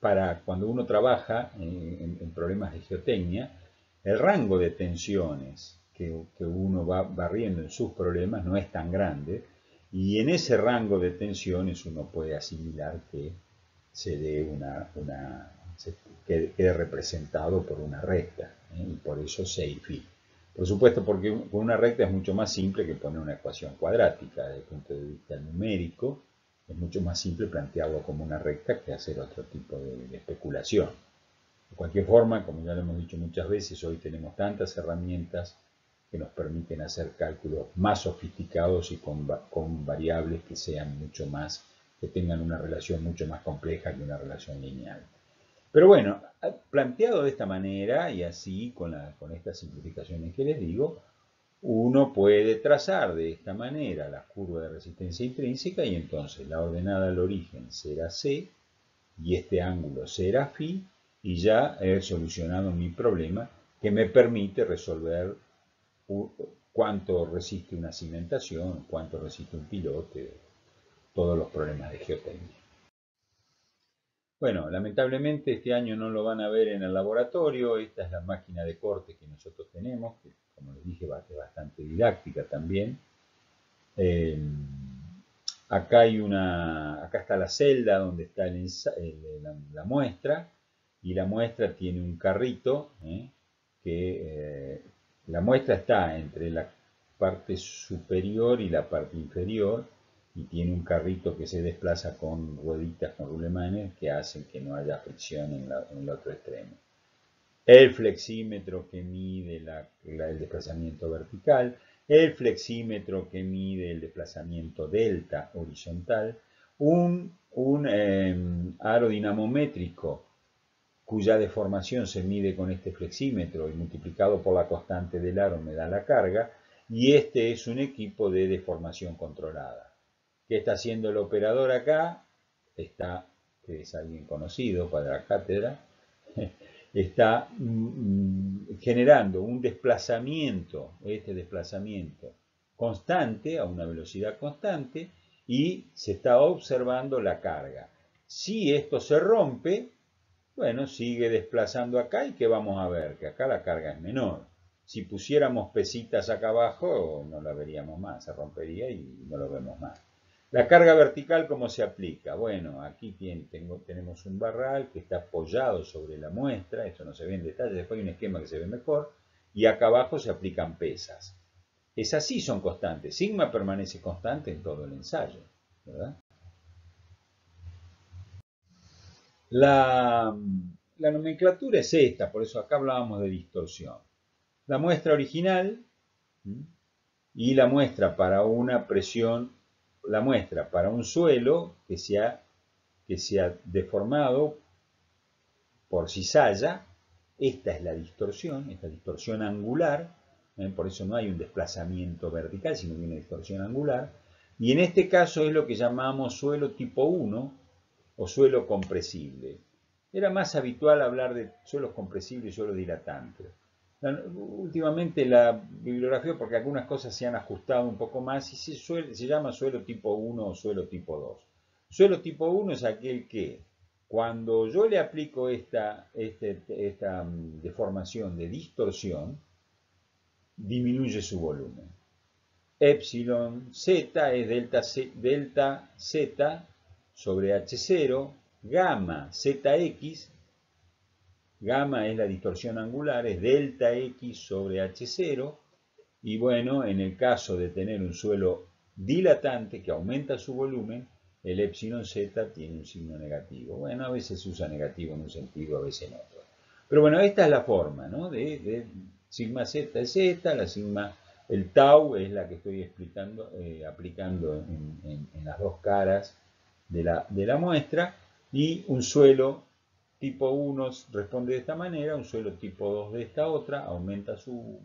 para cuando uno trabaja en, problemas de geotecnia, el rango de tensiones que, uno va barriendo en sus problemas no es tan grande y en ese rango de tensiones uno puede asimilar que se dé una, una quede, representado por una recta ¿eh? y por eso Seifi. Por supuesto, porque con una recta es mucho más simple que poner una ecuación cuadrática desde el punto de vista numérico. Es mucho más simple plantearlo como una recta que hacer otro tipo de, especulación. De cualquier forma, como ya lo hemos dicho muchas veces, hoy tenemos tantas herramientas que nos permiten hacer cálculos más sofisticados y con, con, variables que sean mucho más, que tengan una relación mucho más compleja que una relación lineal. Pero bueno, planteado de esta manera y así con, estas simplificaciones que les digo, uno puede trazar de esta manera la curva de resistencia intrínseca y entonces la ordenada al origen será C y este ángulo será phi y ya he solucionado mi problema que me permite resolver cuánto resiste una cimentación, cuánto resiste un pilote, todos los problemas de geotecnia. Bueno, lamentablemente este año no lo van a ver en el laboratorio. Esta es la máquina de corte que nosotros tenemos, que como les dije es bastante didáctica también. Eh, acá hay una, acá está la celda donde está la, muestra y la muestra tiene un carrito eh, que eh, la muestra está entre la parte superior y la parte inferior y tiene un carrito que se desplaza con rueditas, con rulemanes que hacen que no haya fricción en, el otro extremo. El flexímetro que mide el desplazamiento vertical, el flexímetro que mide el desplazamiento delta horizontal, un, un em, aro dinamométrico cuya deformación se mide con este flexímetro y multiplicado por la constante del aro me da la carga, y este es un equipo de deformación controlada. ¿Qué está haciendo el operador acá? Está, que es alguien conocido para la cátedra, está mm, generando un desplazamiento, este desplazamiento constante, a una velocidad constante, y se está observando la carga. Si esto se rompe, bueno, sigue desplazando acá y ¿qué vamos a ver? Que acá la carga es menor. Si pusiéramos pesitas acá abajo, no la veríamos más, se rompería y no lo vemos más. La carga vertical, ¿cómo se aplica? Bueno, aquí tenemos un barral que está apoyado sobre la muestra, esto no se ve en detalle, después hay un esquema que se ve mejor, y acá abajo se aplican pesas. Esas sí son constantes, sigma permanece constante en todo el ensayo, La, la nomenclatura es esta, por eso acá hablábamos de distorsión. La muestra original y la muestra para una presión la muestra para un suelo que se ha, que se deformado por cizalla esta es la distorsión, esta distorsión angular, ¿eh? por eso no hay un desplazamiento vertical, sino una distorsión angular, y en este caso es lo que llamamos suelo tipo 1 o suelo compresible. Era más habitual hablar de suelos compresibles y suelos dilatantes. Últimamente la bibliografía, porque algunas cosas se han ajustado un poco más, y se, llama suelo tipo 1 o suelo tipo 2. Suelo tipo 1 es aquel que, cuando yo le aplico esta, este, mm, deformación de distorsión, disminuye su volumen. Epsilon z es delta, delta z sobre h0, gamma zx Gamma es la distorsión angular, es delta X sobre H0. Y bueno, en el caso de tener un suelo dilatante que aumenta su volumen, el epsilon z tiene un signo negativo. Bueno, a veces se usa negativo en un sentido, a veces en otro. Pero bueno, esta es la forma, ¿no? De, sigma z es esta, la sigma, el tau es la que estoy explicando, eh, aplicando en, las dos caras de la, de la muestra, y un suelo tipo 1 responde de esta manera, un suelo tipo 2 de esta otra, aumenta su,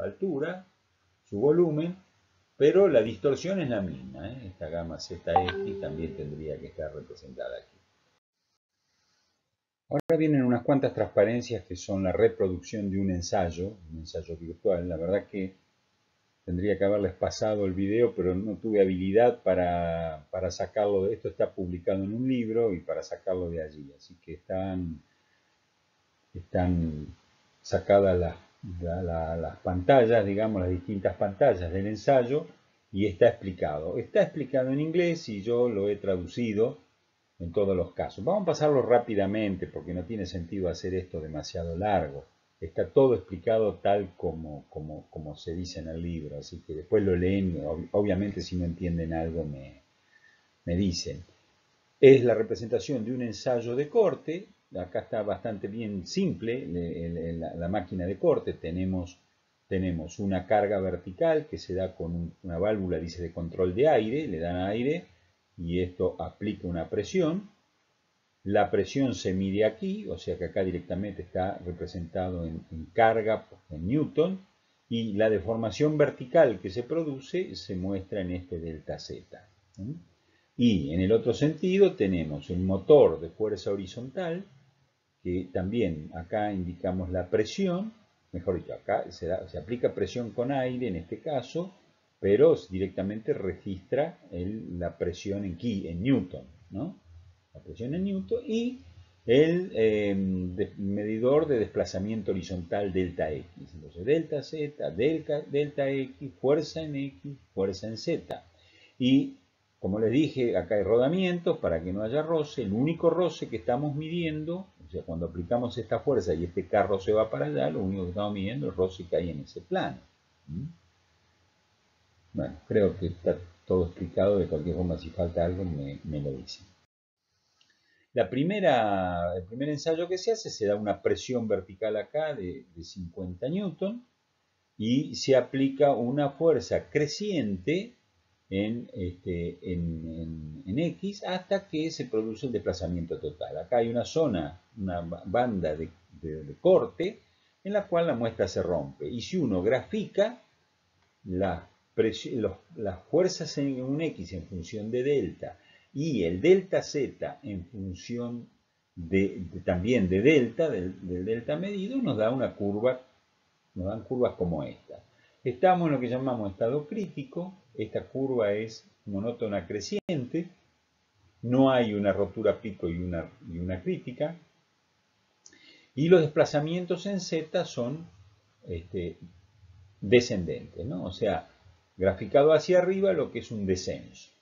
altura, su volumen, pero la distorsión es la misma. ¿eh? Esta gama ZX también tendría que estar representada aquí. Ahora vienen unas cuantas transparencias que son la reproducción de un ensayo, un ensayo virtual. La verdad que Tendría que haberles pasado el video, pero no tuve habilidad para, sacarlo de esto. Está publicado en un libro y para sacarlo de allí. Así que están, están sacadas las, las pantallas, digamos, las distintas pantallas del ensayo y está explicado. Está explicado en inglés y yo lo he traducido en todos los casos. Vamos a pasarlo rápidamente porque no tiene sentido hacer esto demasiado largo. Está todo explicado tal como, como, se dice en el libro, así que después lo leen, obviamente si no entienden algo me, me dicen. Es la representación de un ensayo de corte, acá está bastante bien simple la, máquina de corte, tenemos, tenemos una carga vertical que se da con una válvula, dice, de control de aire, le dan aire y esto aplica una presión, la presión se mide aquí, o sea que acá directamente está representado en, carga en newton, y la deformación vertical que se produce se muestra en este delta z. Y en el otro sentido tenemos el motor de fuerza horizontal, que también acá indicamos la presión, mejor dicho, acá se, aplica presión con aire en este caso, pero directamente registra la presión en, en newton, ¿no? La presión en newton, y el em, medidor de desplazamiento horizontal delta X. Entonces, delta Z, delta, delta X, fuerza en X, fuerza en Z. Y, como les dije, acá hay rodamientos para que no haya roce. El único roce que estamos midiendo, o sea, cuando aplicamos esta fuerza y este carro se va para allá, lo único que estamos midiendo es roce que hay en ese plano. ¿Mm? Bueno, creo que está todo explicado. De cualquier forma, si falta algo, me, me lo dicen. La primera, el primer ensayo que se hace se da una presión vertical acá de, 50 newton y se aplica una fuerza creciente en, este, en, X hasta que se produce el desplazamiento total. Acá hay una zona, una banda de, corte en la cual la muestra se rompe. Y si uno grafica las fuerzas en un X en función de delta y el delta z en función de, también de delta, del, delta medido, nos da una curva, nos dan curvas como esta. Estamos en lo que llamamos estado crítico, esta curva es monótona creciente, no hay una rotura pico y una, y una crítica, y los desplazamientos en z son este, descendentes, ¿no? o sea, graficado hacia arriba lo que es un descenso.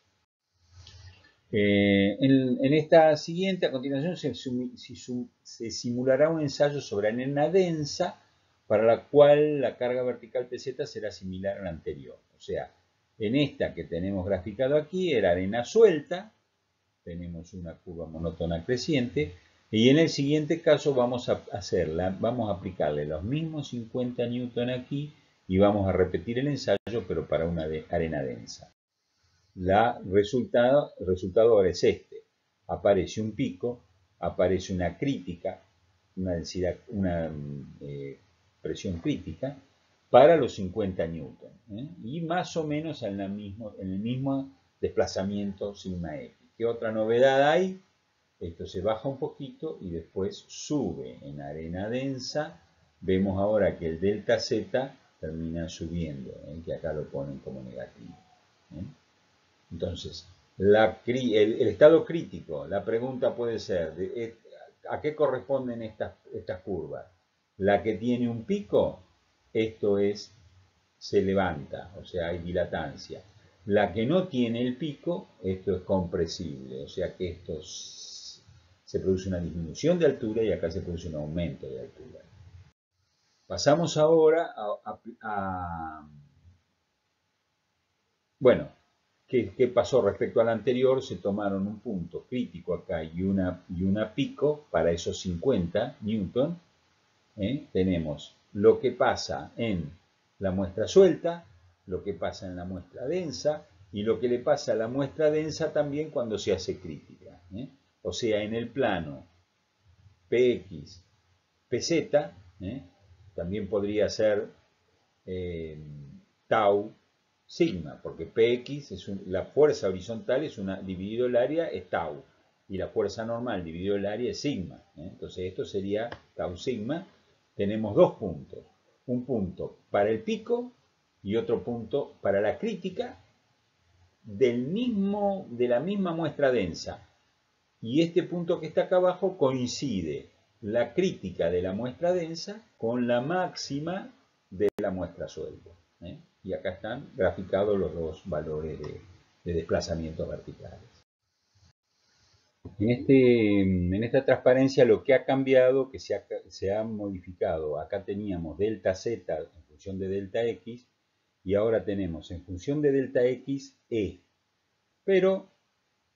Eh, en, esta siguiente, a continuación, se, simulará un ensayo sobre arena densa para la cual la carga vertical PZ será similar a la anterior. O sea, en esta que tenemos graficado aquí era arena suelta, tenemos una curva monótona creciente, y en el siguiente caso vamos a hacerla, vamos a aplicarle los mismos 50 newton aquí y vamos a repetir el ensayo, pero para una arena densa la resultado, el resultado ahora es este. Aparece un pico, aparece una crítica, una densidad, una eh, presión crítica para los 50 newton ¿eh? y más o menos en, mismo, en el mismo desplazamiento sigma x. ¿Qué otra novedad hay? Esto se baja un poquito y después sube en arena densa. Vemos ahora que el delta z termina subiendo, ¿eh? que acá lo ponen como negativo. Entonces, el, estado crítico, la pregunta puede ser, ¿a qué corresponden estas, estas curvas? La que tiene un pico, esto es, se levanta, o sea, hay dilatancia. La que no tiene el pico, esto es compresible, o sea que esto se produce una disminución de altura y acá se produce un aumento de altura. Pasamos ahora a bueno, ¿Qué, pasó respecto al anterior? Se tomaron un punto crítico acá y una, y una pico para esos 50 newton. ¿eh? Tenemos lo que pasa en la muestra suelta, lo que pasa en la muestra densa y lo que le pasa a la muestra densa también cuando se hace crítica. ¿eh? O sea, en el plano PX, PZ, ¿eh? también podría ser tau sigma, porque Px es la fuerza horizontal es una, dividido el área es tau, y la fuerza normal dividido el área es sigma. ¿eh? Entonces esto sería tau sigma. Tenemos dos puntos, un punto para el pico y otro punto para la crítica del mismo, de la misma muestra densa. Y este punto que está acá abajo coincide la crítica de la muestra densa con la máxima de la muestra suelta. ¿eh? Y acá están graficados los dos valores de, desplazamiento verticales. En, este, en, esta transparencia lo que ha cambiado, que se ha, se ha, modificado, acá teníamos delta z en función de delta x y ahora tenemos en función de delta x e. Pero,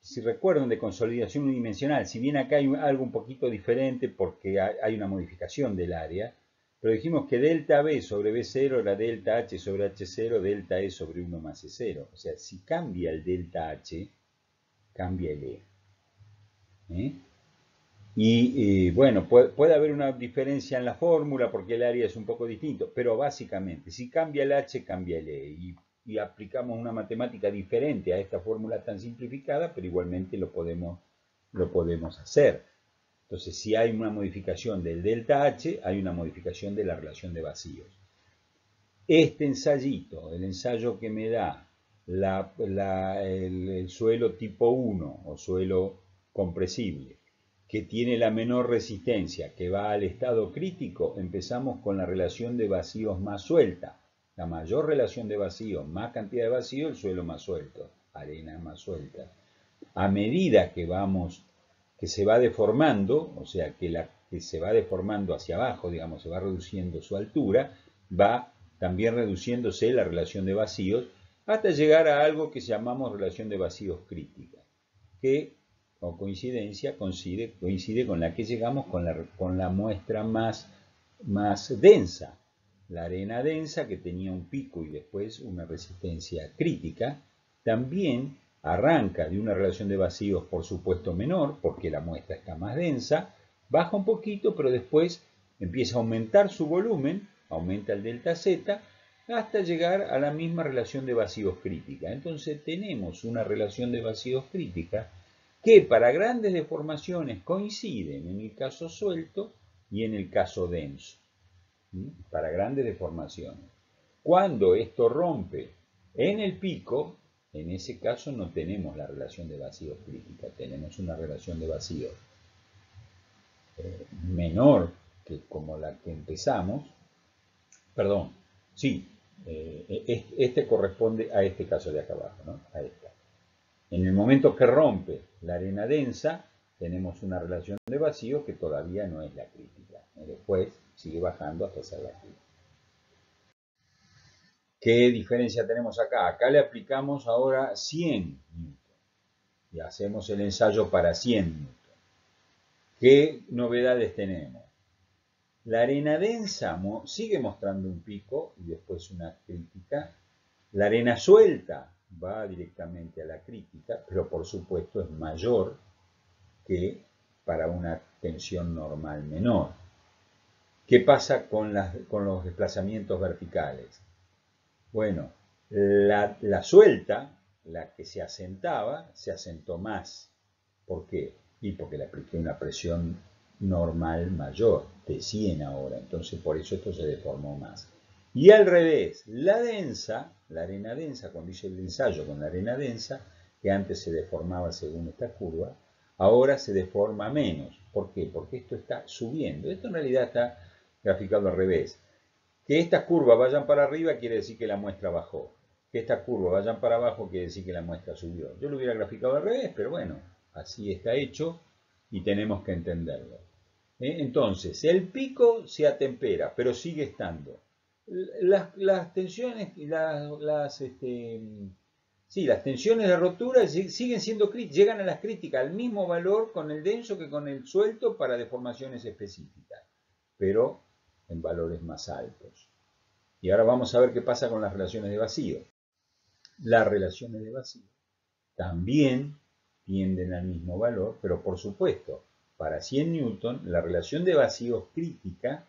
si recuerdan de consolidación unidimensional, si bien acá hay algo un poquito diferente porque hay una modificación del área, pero dijimos que delta B sobre B0 era delta H sobre H0, delta E sobre 1 más E0. O sea, si cambia el delta H, cambia el E. ¿Eh? Y bueno, puede, haber una diferencia en la fórmula porque el área es un poco distinto, pero básicamente, si cambia el H, cambia el E. Y, y aplicamos una matemática diferente a esta fórmula tan simplificada, pero igualmente lo podemos, lo podemos hacer. Entonces, si hay una modificación del delta H, hay una modificación de la relación de vacíos. Este ensayito, el ensayo que me da el, suelo tipo 1 o suelo compresible, que tiene la menor resistencia, que va al estado crítico, empezamos con la relación de vacíos más suelta. La mayor relación de vacíos, más cantidad de vacío, el suelo más suelto, arena más suelta. A medida que vamos que se va deformando, o sea, que, la, que se va deformando hacia abajo, digamos, se va reduciendo su altura, va también reduciéndose la relación de vacíos, hasta llegar a algo que llamamos relación de vacíos crítica, que, o coincidencia, coincide, coincide con la que llegamos con la, con la muestra más, más densa, la arena densa que tenía un pico y después una resistencia crítica, también arranca de una relación de vacíos por supuesto menor, porque la muestra está más densa, baja un poquito, pero después empieza a aumentar su volumen, aumenta el delta Z, hasta llegar a la misma relación de vacíos crítica. Entonces tenemos una relación de vacíos crítica que para grandes deformaciones coinciden en el caso suelto y en el caso denso. Para grandes deformaciones. Cuando esto rompe en el pico, en ese caso no tenemos la relación de vacío crítica, tenemos una relación de vacío eh, menor que como la que empezamos. Perdón, sí, eh, este corresponde a este caso de acá abajo, ¿no? a esta. En el momento que rompe la arena densa, tenemos una relación de vacío que todavía no es la crítica. Después sigue bajando hasta ser la crítica. ¿Qué diferencia tenemos acá? Acá le aplicamos ahora 100 newton y hacemos el ensayo para 100 newton. ¿Qué novedades tenemos? La arena densa sigue mostrando un pico y después una crítica. La arena suelta va directamente a la crítica, pero por supuesto es mayor que para una tensión normal menor. ¿Qué pasa con, los desplazamientos verticales? Bueno, la, suelta, la que se asentaba, se asentó más. ¿Por qué? Y porque le apliqué una presión normal mayor, de 100 ahora, entonces por eso esto se deformó más. Y al revés, la densa, la arena densa, cuando hice el ensayo con la arena densa, que antes se deformaba según esta curva, ahora se deforma menos. ¿Por qué? Porque esto está subiendo. Esto en realidad está graficado al revés. Que estas curvas vayan para arriba quiere decir que la muestra bajó. Que estas curvas vayan para abajo quiere decir que la muestra subió. Yo lo hubiera graficado al revés, pero bueno, así está hecho y tenemos que entenderlo. ¿Eh? Entonces, el pico se atempera, pero sigue estando. Las, tensiones, las, las, este, sí, las tensiones de rotura siguen siendo llegan a las críticas, al mismo valor con el denso que con el suelto para deformaciones específicas. Pero en valores más altos. Y ahora vamos a ver qué pasa con las relaciones de vacío. Las relaciones de vacío también tienden al mismo valor, pero por supuesto, para 100 newton, la relación de vacío crítica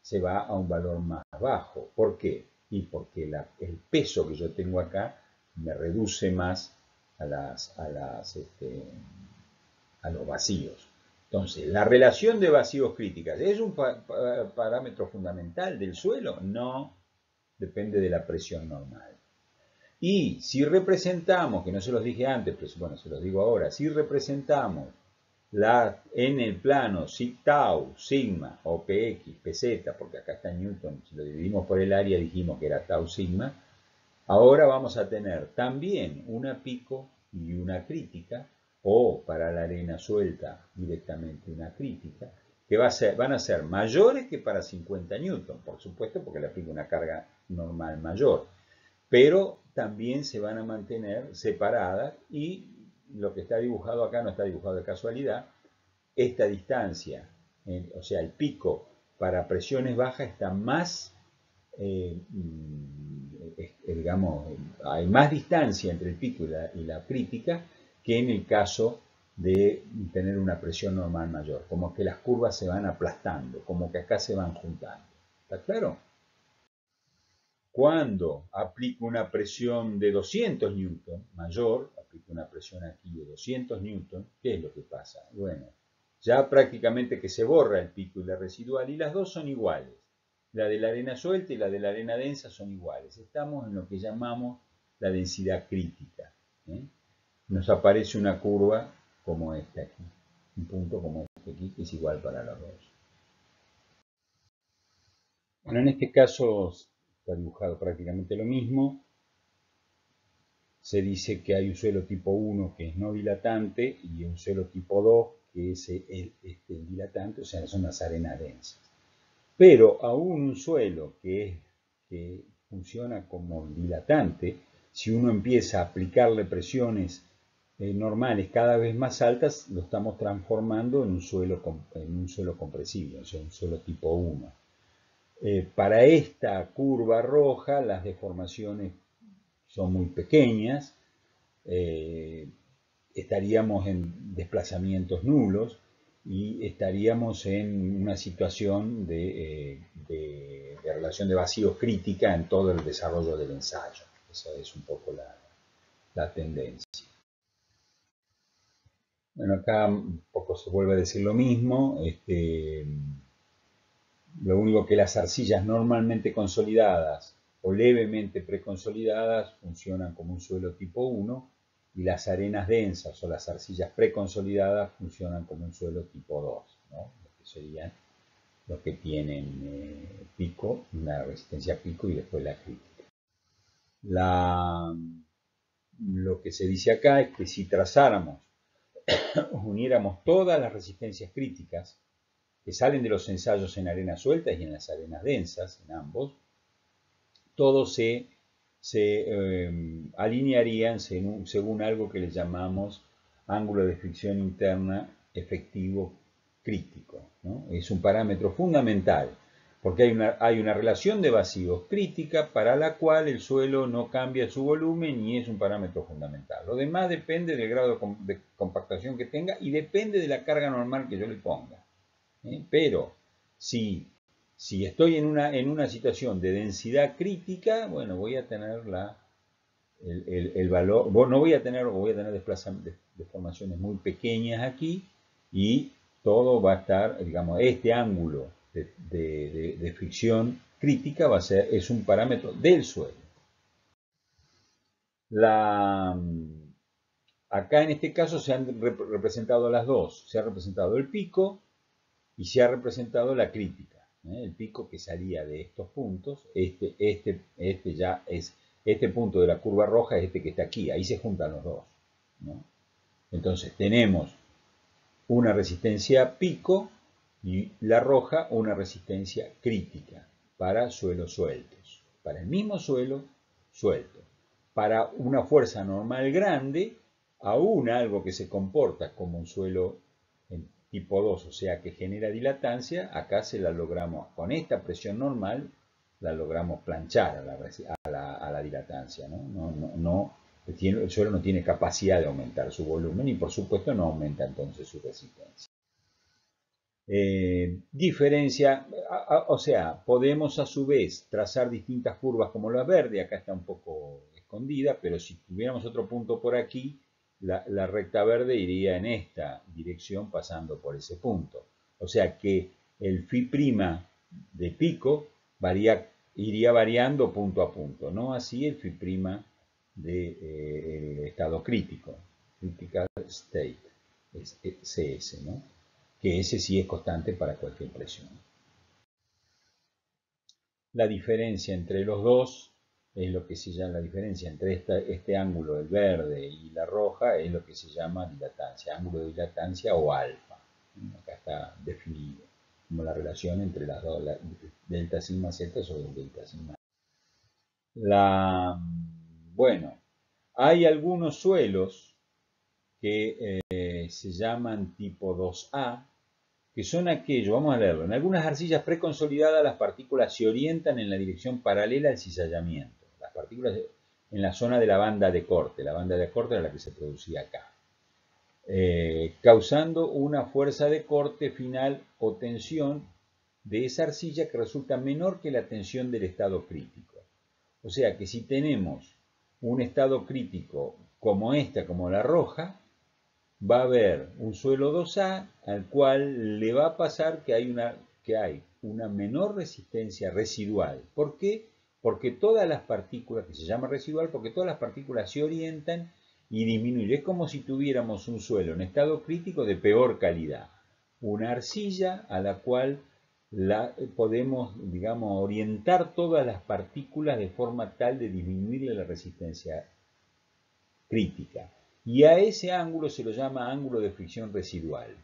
se va a un valor más bajo. ¿Por qué? Y porque el peso que yo tengo acá me reduce más a, las, a, este, a los vacíos. Entonces, ¿la relación de vacíos críticas es un parámetro fundamental del suelo? No, depende de la presión normal. Y si representamos, que no se los dije antes, pero bueno, se los digo ahora, si representamos la, en el plano tau, sigma o px, pz, porque acá está Newton, si lo dividimos por el área dijimos que era tau sigma, ahora vamos a tener también una pico y una crítica, o para la arena suelta directamente una crítica, que van a ser mayores que para 50 newton, por supuesto, porque le aplica una carga normal mayor, pero también se van a mantener separadas y lo que está dibujado acá no está dibujado de casualidad, esta distancia, o sea, el pico para presiones bajas está más, eh, mm, digamos, hay más distancia entre el pico y la crítica que en el caso de tener una presión normal mayor, como que las curvas se van aplastando, como que acá se van juntando. ¿Está claro? Cuando aplico una presión de 200 newton mayor, aplico una presión aquí de 200 newton, ¿qué es lo que pasa? Bueno, ya prácticamente que se borra el pico y la residual y las dos son iguales. La de la arena suelta y la de la arena densa son iguales. Estamos en lo que llamamos la densidad crítica. ¿eh? Nos aparece una curva como esta aquí, un punto como este aquí, que es igual para los dos. Bueno, en este caso está dibujado prácticamente lo mismo. Se dice que hay un suelo tipo 1 que es no dilatante y un suelo tipo 2 que es el, este, dilatante, o sea, son las arenas densas. Pero aún un suelo que, que funciona como dilatante, si uno empieza a aplicarle presiones eh, normales cada vez más altas, lo estamos transformando en un suelo, en un suelo compresible, o un suelo tipo 1. Eh, para esta curva roja, las deformaciones son muy pequeñas, eh, estaríamos en desplazamientos nulos y estaríamos en una situación de, relación de vacío crítica en todo el desarrollo del ensayo. Esa es un poco la tendencia. Bueno, acá un poco se vuelve a decir lo mismo. Este, lo único que las arcillas normalmente consolidadas o levemente preconsolidadas funcionan como un suelo tipo 1 y las arenas densas o las arcillas preconsolidadas funcionan como un suelo tipo 2, ¿no? que serían los que tienen eh, pico, una resistencia pico y después la crítica. La, lo que se dice acá es que si trazáramos uniéramos todas las resistencias críticas que salen de los ensayos en arenas sueltas y en las arenas densas, en ambos, todos se, em, alinearían según, algo que le llamamos ángulo de fricción interna efectivo crítico. Es un parámetro fundamental porque hay una, hay una relación de vacíos crítica para la cual el suelo no cambia su volumen y es un parámetro fundamental. Lo demás depende del grado de compactación que tenga y depende de la carga normal que yo le ponga. ¿eh? Pero si si estoy en una, en una situación de densidad crítica, bueno, voy a tener la, el, valor, no voy a tener, voy a tener deformaciones muy pequeñas aquí y todo va a estar, digamos, este ángulo de, fricción crítica va a ser, es un parámetro del suelo. La, acá en este caso se han representado las dos, se ha representado el pico y se ha representado la crítica. ¿eh? el pico que salía de estos puntos, este, este, este ya es, este punto de la curva roja es este que está aquí, ahí se juntan los dos. Entonces tenemos una resistencia pico y la roja una resistencia crítica para suelos sueltos, para el mismo suelo suelto. Para una fuerza normal grande, aún algo que se comporta como un suelo tipo 2, o sea que genera dilatancia, acá se la logramos, con esta presión normal, la logramos planchar a la, dilatancia. No, no, el suelo no tiene capacidad de aumentar su volumen y por supuesto no aumenta entonces su resistencia. Eh, diferencia, o sea, podemos a su vez trazar distintas curvas como la verde, acá está un poco escondida, pero si tuviéramos otro punto por aquí, la, recta verde iría en esta dirección pasando por ese punto. O sea que el phi' de pico iría variando punto a punto, no así el phi' de, eh, estado crítico, critical state, CS, ¿no? Que ese sí es constante para cualquier presión. La diferencia entre los dos es lo que se llama la diferencia entre este ángulo del verde y la roja, es lo que se llama dilatancia, ángulo de dilatancia o alfa. Acá está definido como la relación entre las dos, delta sigma z sobre delta sigma. La, bueno, hay algunos suelos que eh, se llaman tipo 2A, que son aquellos, vamos a leerlo, en algunas arcillas preconsolidadas las partículas se orientan en la dirección paralela al cizallamiento partículas en la zona de la banda de corte. La banda de corte era la que se producía acá. Eh, causando una fuerza de corte final o tensión de esa arcilla que resulta menor que la tensión del estado crítico. O sea que si tenemos un estado crítico como esta, como la roja, va a haber un suelo 2A al cual le va a pasar que hay una, que hay una menor resistencia residual. ¿Por qué? porque todas las partículas, que se llama residual, porque todas las partículas se orientan y disminuyen. Es como si tuviéramos un suelo en estado crítico de peor calidad. Una arcilla a la cual la, podemos, digamos, orientar todas las partículas de forma tal de disminuirle la resistencia crítica. Y a ese ángulo se lo llama ángulo de fricción residual.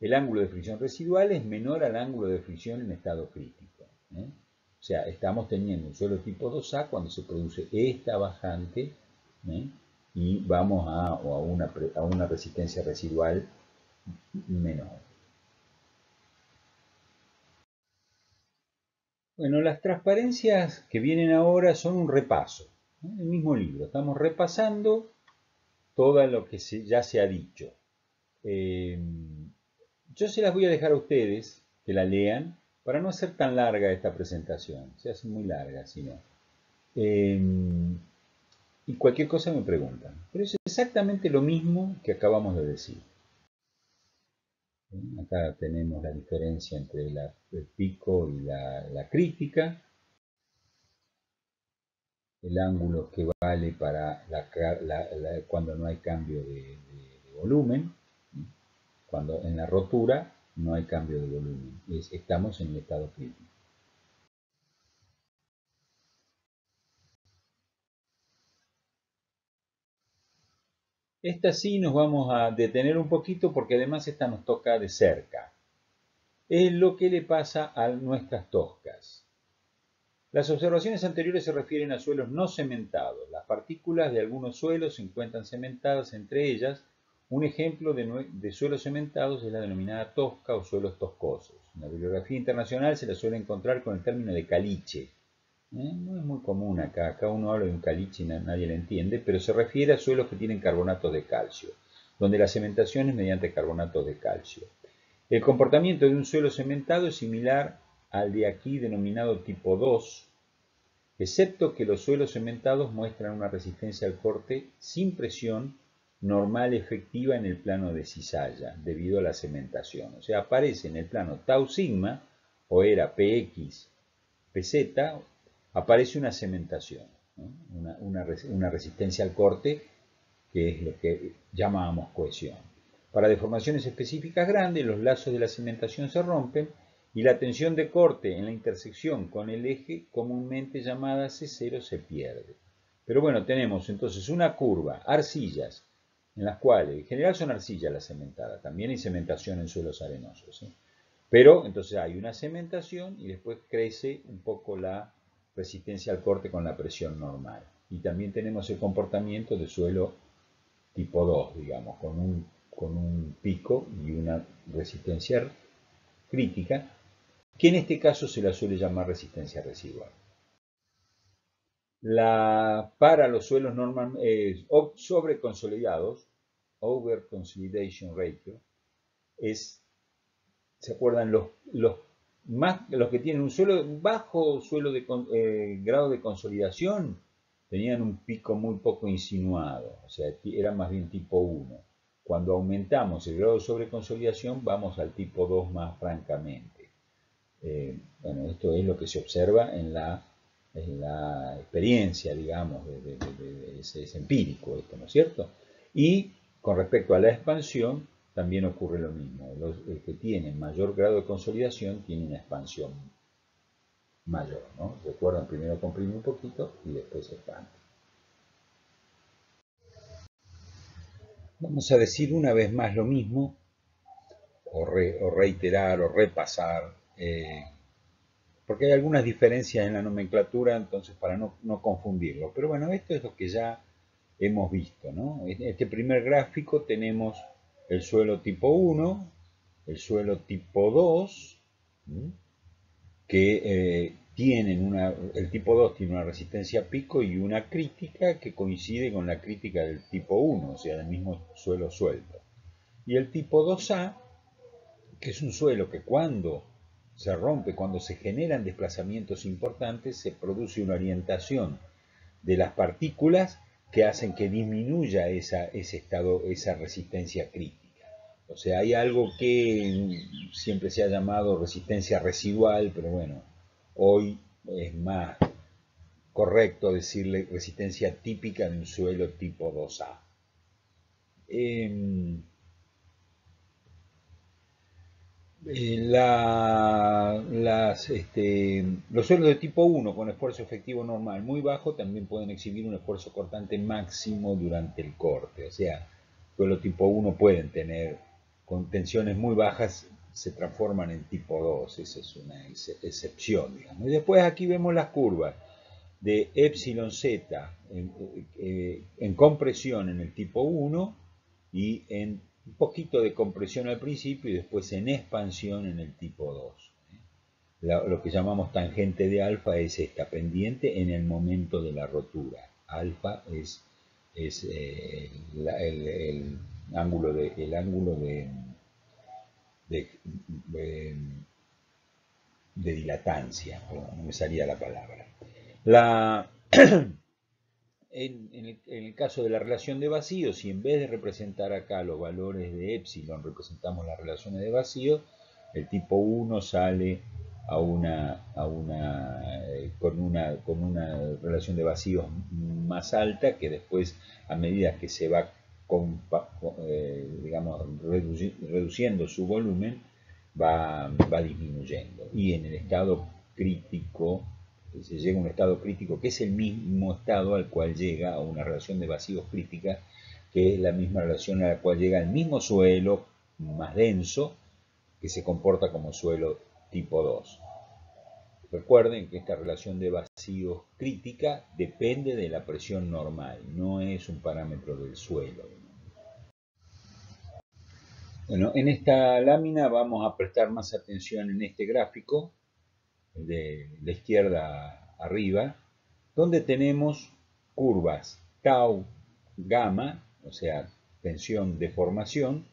El ángulo de fricción residual es menor al ángulo de fricción en estado crítico. ¿eh? O sea, estamos teniendo un suelo tipo 2A cuando se produce esta bajante ¿eh? y vamos a, una, a una resistencia residual menor. Bueno, las transparencias que vienen ahora son un repaso. En el mismo libro, estamos repasando todo lo que ya se ha dicho. Eh, yo se las voy a dejar a ustedes que la lean para no hacer tan larga esta presentación, se hace muy larga si no. Em, y cualquier cosa me preguntan. Pero es exactamente lo mismo que acabamos de decir. Acá tenemos la diferencia entre el pico y la, crítica. El ángulo que vale para cuando no hay cambio de volumen. Cuando en la rotura no hay cambio de volumen. Estamos en el estado crítico. Esta sí nos vamos a detener un poquito porque además esta nos toca de cerca. Es lo que le pasa a nuestras toscas. Las observaciones anteriores se refieren a suelos no cementados. Las partículas de algunos suelos se encuentran cementadas entre ellas un ejemplo de, suelos cementados es la denominada tosca o suelos toscosos. En la bibliografía internacional se la suele encontrar con el término de caliche. ¿eh? No es muy común acá, acá uno habla de un caliche y nadie le entiende, pero se refiere a suelos que tienen carbonatos de calcio, donde la cementación es mediante carbonatos de calcio. El comportamiento de un suelo cementado es similar al de aquí denominado tipo 2, excepto que los suelos cementados muestran una resistencia al corte sin presión normal efectiva en el plano de cizalla, debido a la cementación. O sea, aparece en el plano tau sigma, o era px, pz, aparece una cementación, una resistencia al corte, que es lo que llamábamos cohesión. Para deformaciones específicas grandes, los lazos de la cementación se rompen y la tensión de corte en la intersección con el eje comúnmente llamada C0 se pierde. Pero bueno, tenemos entonces una curva, arcillas, en las cuales, en general son arcillas las cementadas, también hay cementación en suelos arenosos. Pero entonces hay una cementación y después crece un poco la resistencia al corte con la presión normal. Y también tenemos el comportamiento de suelo tipo 2, digamos, con un, con un pico y una resistencia crítica que en este caso se la suele llamar resistencia residual. La, para los suelos normal, eh, sobreconsolidados, over consolidation ratio, es, ¿se acuerdan? Los, más, los que tienen un suelo, bajo suelo de eh, grado de consolidación tenían un pico muy poco insinuado, o sea, era más bien tipo 1. Cuando aumentamos el grado de sobreconsolidación, vamos al tipo 2 más francamente. Eh, bueno, esto es lo que se observa en la, experiencia, digamos, es, empírico esto, ¿no es cierto? Y con respecto a la expansión, también ocurre lo mismo. Los que tienen mayor grado de consolidación tienen una expansión mayor, ¿no? Recuerdan, primero comprime un poquito y después expande. Vamos a decir una vez más lo mismo, o reiterar, o repasar eh, porque hay algunas diferencias en la nomenclatura, entonces para no, confundirlo. Pero bueno, esto es lo que ya hemos visto. En este primer gráfico tenemos el suelo tipo 1, el suelo tipo 2, que eh, tienen una, el tipo 2 tiene una resistencia pico y una crítica que coincide con la crítica del tipo 1, o sea, del mismo suelo suelto. Y el tipo 2A, que es un suelo que cuando se rompe, cuando se generan desplazamientos importantes, se produce una orientación de las partículas que hacen que disminuya esa, ese estado, esa resistencia crítica. O sea, hay algo que siempre se ha llamado resistencia residual, pero bueno, hoy es más correcto decirle resistencia típica de un suelo tipo 2A. Eh, las, este, los suelos de tipo 1 con esfuerzo efectivo normal muy bajo también pueden exhibir un esfuerzo cortante máximo durante el corte. O sea, suelos tipo 1 pueden tener, con tensiones muy bajas, se transforman en tipo 2. Esa es una excepción, digamos. Y después aquí vemos las curvas de epsilon z en, eh, en compresión en el tipo 1 y en un poquito de compresión al principio y después en expansión en el tipo 2. ¿eh? lo que llamamos tangente de alfa es esta pendiente en el momento de la rotura. Alfa es, es eh, el, ángulo de, el ángulo de, de, de dilatancia, no me salía la palabra. La En, el, caso de la relación de vacío, si en vez de representar acá los valores de epsilon representamos las relaciones de vacío, el tipo 1 sale a una, a una, eh, con, una, con una relación de vacíos más alta que después, a medida que se va eh, digamos, reduciendo su volumen, va, va disminuyendo. Y en el estado crítico se llega a un estado crítico que es el mismo estado al cual llega a una relación de vacíos crítica, que es la misma relación a la cual llega el mismo suelo más denso que se comporta como suelo tipo 2. Recuerden que esta relación de vacíos crítica depende de la presión normal, no es un parámetro del suelo. Bueno, en esta lámina vamos a prestar más atención en este gráfico de la izquierda arriba, donde tenemos curvas tau, gamma, o sea, tensión de formación,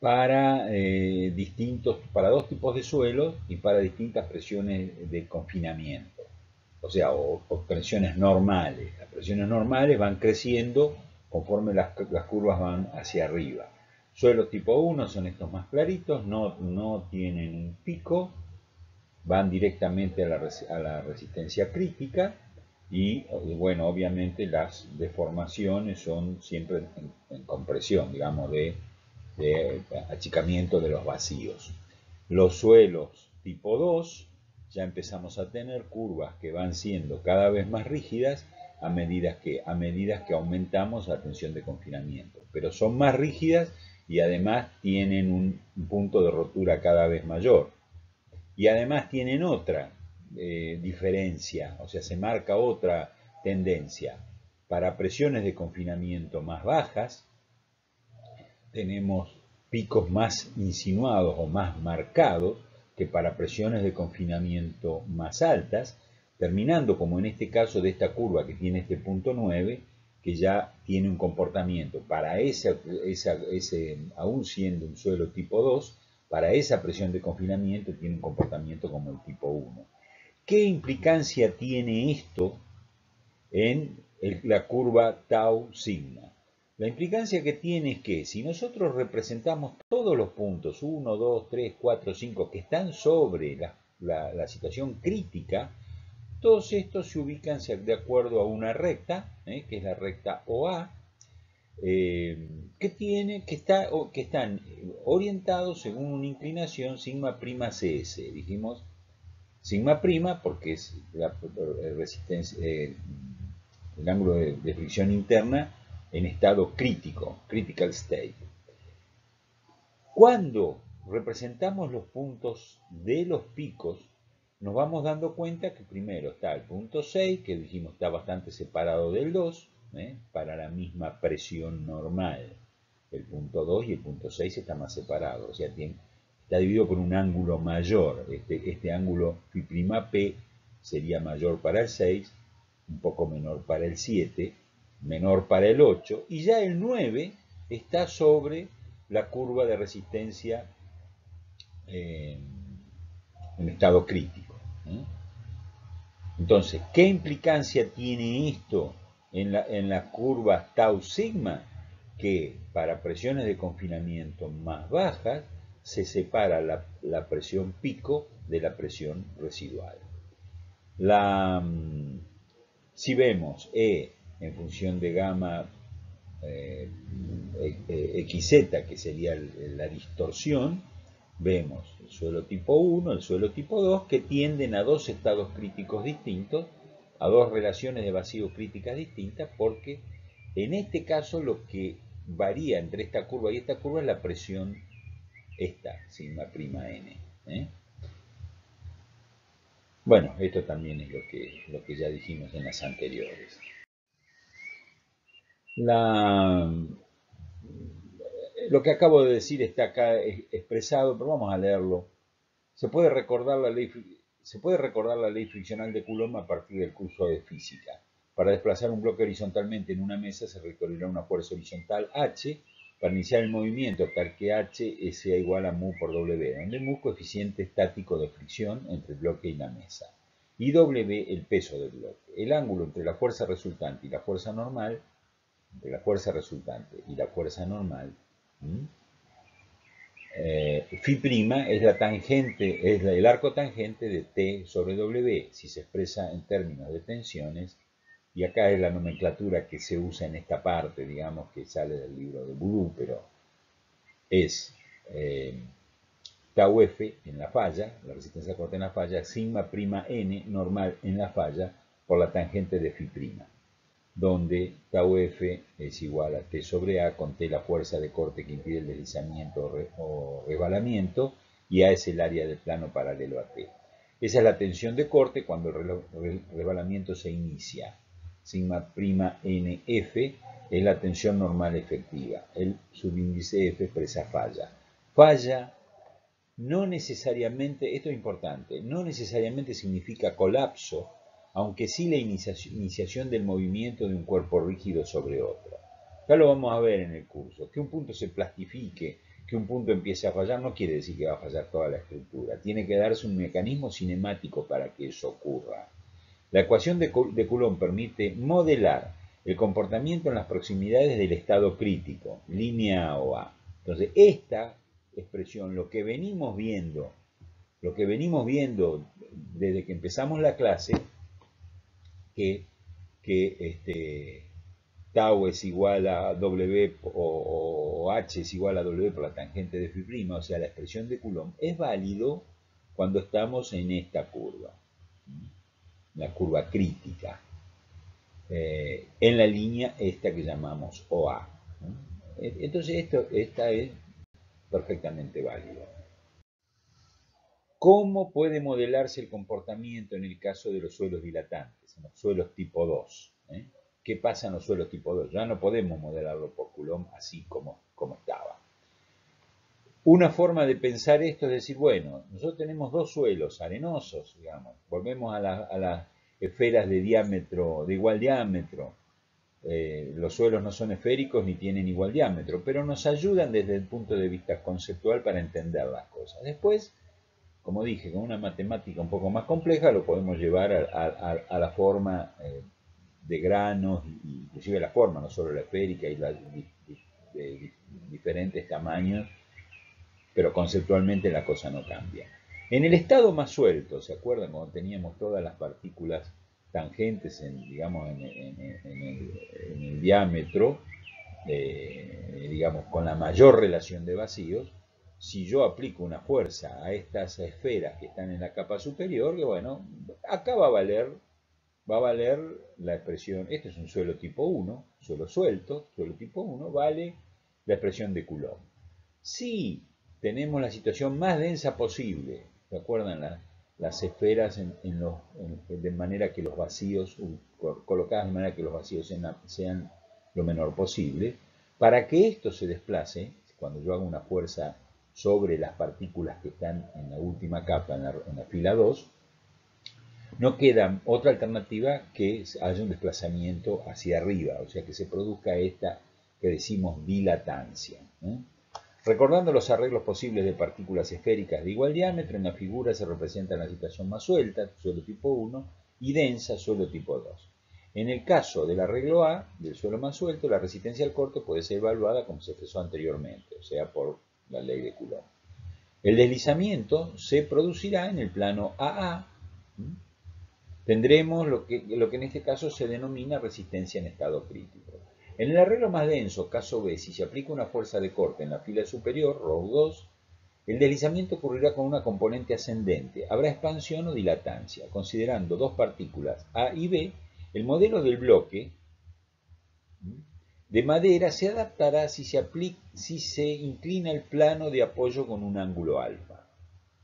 para eh, distintos, para dos tipos de suelos y para distintas presiones de confinamiento. O sea, o, presiones normales. Las presiones normales van creciendo conforme las, curvas van hacia arriba. Suelos tipo 1 son estos más claritos, no, no tienen un pico, van directamente a la, resistencia crítica y, bueno, obviamente las deformaciones son siempre en compresión, digamos, de de achicamiento de los vacíos. Los suelos tipo 2 ya empezamos a tener curvas que van siendo cada vez más rígidas a medida que, a medida que aumentamos la tensión de confinamiento. Pero son más rígidas y además tienen un, punto de rotura cada vez mayor. Y además tienen otra eh, diferencia, o sea, se marca otra tendencia. Para presiones de confinamiento más bajas, tenemos picos más insinuados o más marcados que para presiones de confinamiento más altas, terminando como en este caso de esta curva que tiene este punto 9, que ya tiene un comportamiento para esa, ese, aún siendo un suelo tipo 2, para esa presión de confinamiento tiene un comportamiento como el tipo 1. ¿Qué implicancia tiene esto en la curva tau sigma? La implicancia que tiene es que si nosotros representamos todos los puntos, 1, 2, 3, 4, 5, que están sobre la, situación crítica, todos estos se ubican de acuerdo a una recta, ¿eh? que es la recta OA, eh, que, tiene, que, está, que están orientados según una inclinación sigma prima CS. Dijimos sigma prima porque es eh, el ángulo de fricción interna en estado crítico, critical state. Cuando representamos los puntos de los picos, nos vamos dando cuenta que primero está el punto 6, que dijimos está bastante separado del 2, ¿eh? para la misma presión normal. El punto 2 y el punto 6 están más separados, o sea, está dividido por un ángulo mayor. Este, este ángulo Φ' sería mayor para el 6, un poco menor para el 7, menor para el 8, y ya el 9 está sobre la curva de resistencia eh, en estado crítico. ¿eh? Entonces, ¿qué implicancia tiene esto en la, en curva tau sigma? Que para presiones de confinamiento más bajas se separa la, la presión pico de la presión residual. La, mm, si vemos E en función de gamma eh, eh, XZ, que sería la distorsión, vemos el suelo tipo 1, el suelo tipo 2, que tienden a dos estados críticos distintos, a dos relaciones de vacío críticas distintas, porque en este caso lo que varía entre esta curva y esta curva es la presión esta, sigma prima n. ¿eh? Bueno, esto también es lo que, lo que ya dijimos en las anteriores. Lo que acabo de decir está acá expresado, pero vamos a leerlo. Se puede recordar la ley, se puede recordar la ley friccional de Coulomb a partir del curso de física. Para desplazar un bloque horizontalmente en una mesa se requerirá una fuerza horizontal H para iniciar el movimiento tal que H sea igual a mu por W, donde mu coeficiente estático de fricción entre el bloque y la mesa, y W el peso del bloque. El ángulo entre la fuerza resultante y la fuerza normal de la fuerza resultante y la fuerza normal, eh, Φ' es la tangente, es el arco tangente de T sobre W, si se expresa en términos de tensiones, y acá es la nomenclatura que se usa en esta parte, digamos, que sale del libro de Bourou, pero es eh, tau F en la falla, la resistencia corta en la falla, sigma prima n normal en la falla por la tangente de Φ' donde tau f es igual a t sobre a con t la fuerza de corte que impide el deslizamiento o resbalamiento y a es el área del plano paralelo a t. Esa es la tensión de corte cuando el resbalamiento se inicia. Sigma prima nf es la tensión normal efectiva. El subíndice f expresa falla. Falla no necesariamente, esto es importante, no necesariamente significa colapso aunque sí la iniciación del movimiento de un cuerpo rígido sobre otro. Ya lo vamos a ver en el curso, que un punto se plastifique, que un punto empiece a fallar no quiere decir que va a fallar toda la estructura. Tiene que darse un mecanismo cinemático para que eso ocurra. La ecuación de Coulomb permite modelar el comportamiento en las proximidades del estado crítico, línea o A. Entonces, esta expresión, lo que venimos viendo, lo que venimos viendo desde que empezamos la clase, que, que este, tau es igual a W o, H es igual a W por la tangente de phi', o sea, la expresión de Coulomb, es válido cuando estamos en esta curva, la curva crítica, eh, en la línea esta que llamamos OA. Entonces, esto, esta es perfectamente válido. ¿Cómo puede modelarse el comportamiento en el caso de los suelos dilatantes, los suelos tipo 2? qué pasa en los suelos tipo 2. Ya no podemos modelarlo por Coulomb así como, como estaba. Una forma de pensar esto es decir, bueno, nosotros tenemos dos suelos arenosos, digamos, volvemos a, las esferas de diámetro, de igual diámetro. Eh, los suelos no son esféricos ni tienen igual diámetro, pero nos ayudan desde el punto de vista conceptual para entender las cosas. Después, como dije, con una matemática un poco más compleja lo podemos llevar a, la forma eh, de granos, inclusive la forma, no solo la esférica y de diferentes tamaños, pero conceptualmente la cosa no cambia. En el estado más suelto, ¿se acuerdan cuando teníamos todas las partículas tangentes, en, digamos, en, el, diámetro, eh, digamos, con la mayor relación de vacíos? Si yo aplico una fuerza a estas esferas que están en la capa superior, que bueno, acá va a valer va a valer la expresión, este es un suelo tipo 1, suelo suelto, suelo tipo 1, vale la expresión de Coulomb. Si tenemos la situación más densa posible, ¿se acuerdan? las esferas en, de manera que los vacíos, colocadas de manera que los vacíos sean, lo menor posible, para que esto se desplace, cuando yo hago una fuerza sobre las partículas que están en la última capa, en la, fila 2, no queda otra alternativa que haya un desplazamiento hacia arriba, o sea que se produzca esta que decimos dilatancia. ¿eh? Recordando los arreglos posibles de partículas esféricas de igual diámetro, en la figura se representa la situación más suelta, suelo tipo 1, y densa, suelo tipo 2. En el caso del arreglo A, del suelo más suelto, la resistencia al corte puede ser evaluada como se expresó anteriormente, o sea, por la ley de Coulomb. El deslizamiento se producirá en el plano AA, tendremos lo que, lo que en este caso se denomina resistencia en estado crítico. En el arreglo más denso, caso B, si se aplica una fuerza de corte en la fila superior, row 2, el deslizamiento ocurrirá con una componente ascendente. Habrá expansión o dilatancia. Considerando dos partículas A y B, el modelo del bloque de madera se adaptará si se, inclina el plano de apoyo con un ángulo alfa.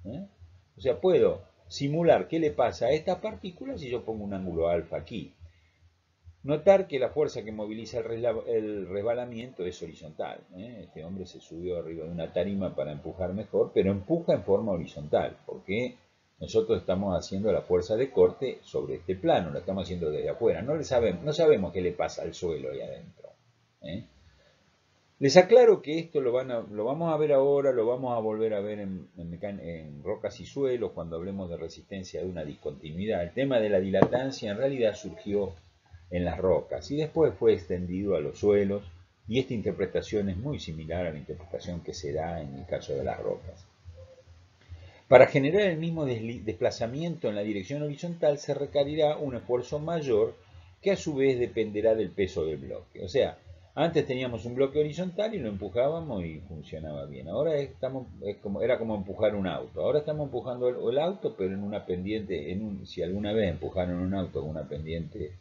¿eh? O sea, puedo simular qué le pasa a estas partículas si yo pongo un ángulo alfa aquí. Notar que la fuerza que moviliza el resbalamiento es horizontal. ¿eh? Este hombre se subió arriba de una tarima para empujar mejor, pero empuja en forma horizontal, porque nosotros estamos haciendo la fuerza de corte sobre este plano, la estamos haciendo desde afuera. No, sabemos, no sabemos qué le pasa al suelo ahí adentro. ¿Eh? Les aclaro que esto lo, vamos a ver ahora, lo vamos a volver a ver en, en, rocas y suelos cuando hablemos de resistencia de una discontinuidad. El tema de la dilatancia en realidad surgió en las rocas y después fue extendido a los suelos y esta interpretación es muy similar a la interpretación que se da en el caso de las rocas. Para generar el mismo desplazamiento en la dirección horizontal se requerirá un esfuerzo mayor que a su vez dependerá del peso del bloque. O sea, antes teníamos un bloque horizontal y lo empujábamos y funcionaba bien. Ahora estamos, como, era como empujar un auto. Ahora estamos empujando el, auto, pero en una pendiente, en un, si alguna vez empujaron un auto con una pendiente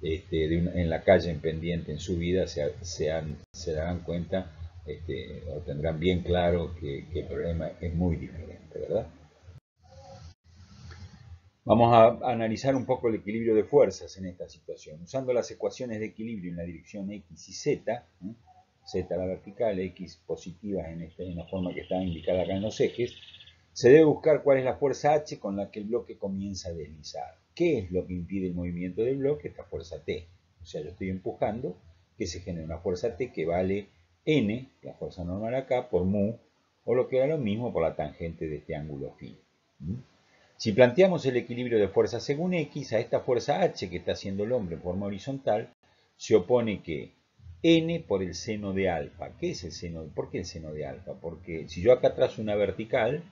este, en la calle en pendiente en su vida, se, se, darán cuenta este, o tendrán bien claro que, que el problema es muy diferente, ¿verdad? Vamos a analizar un poco el equilibrio de fuerzas en esta situación. Usando las ecuaciones de equilibrio en la dirección X y Z, Z a la vertical, X positivas en, este, en la forma que está indicada acá en los ejes, se debe buscar cuál es la fuerza H con la que el bloque comienza a deslizar. ¿Qué es lo que impide el movimiento del bloque? Esta fuerza T. O sea, yo estoy empujando que se genere una fuerza T que vale n, la fuerza normal acá, por mu, o lo que era lo mismo por la tangente de este ángulo phi. Si planteamos el equilibrio de fuerzas según x, a esta fuerza h que está haciendo el hombre en forma horizontal, se opone que n por el seno de alfa. ¿Qué es el seno? ¿Por qué el seno de alfa? Porque si yo acá trazo una vertical,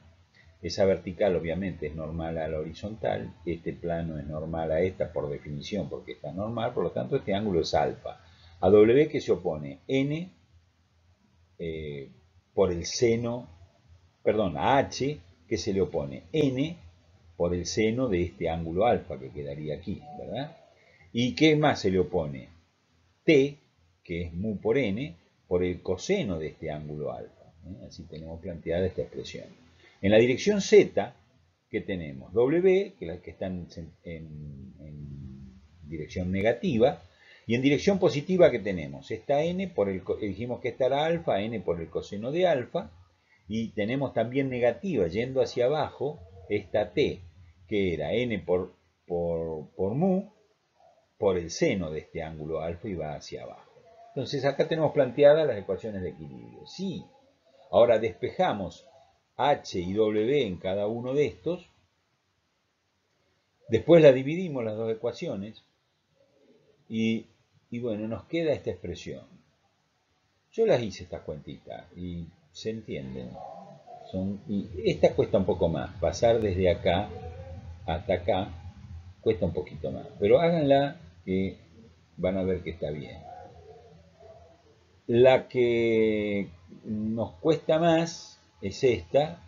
esa vertical obviamente es normal a la horizontal, este plano es normal a esta por definición, porque está normal, por lo tanto este ángulo es alfa. A W que se opone n eh, por el seno, perdón, a h que se le opone n por el seno de este ángulo alfa que quedaría aquí, ¿verdad? ¿Y qué más se le opone? T, que es mu por n, por el coseno de este ángulo alfa. ¿eh? Así tenemos planteada esta expresión. En la dirección z, ¿qué tenemos? W, que, que está en, dirección negativa, y en dirección positiva, ¿qué tenemos? Esta n, por el, dijimos que esta era alfa, n por el coseno de alfa, y tenemos también negativa, yendo hacia abajo, esta t, que era n por, por, mu, por el seno de este ángulo alfa y va hacia abajo. Entonces acá tenemos planteadas las ecuaciones de equilibrio. Sí, ahora despejamos h y w en cada uno de estos, después la dividimos las dos ecuaciones y, y bueno, nos queda esta expresión. Yo las hice estas cuentitas y se entienden y esta cuesta un poco más, pasar desde acá hasta acá cuesta un poquito más, pero háganla que van a ver que está bien. La que nos cuesta más es esta,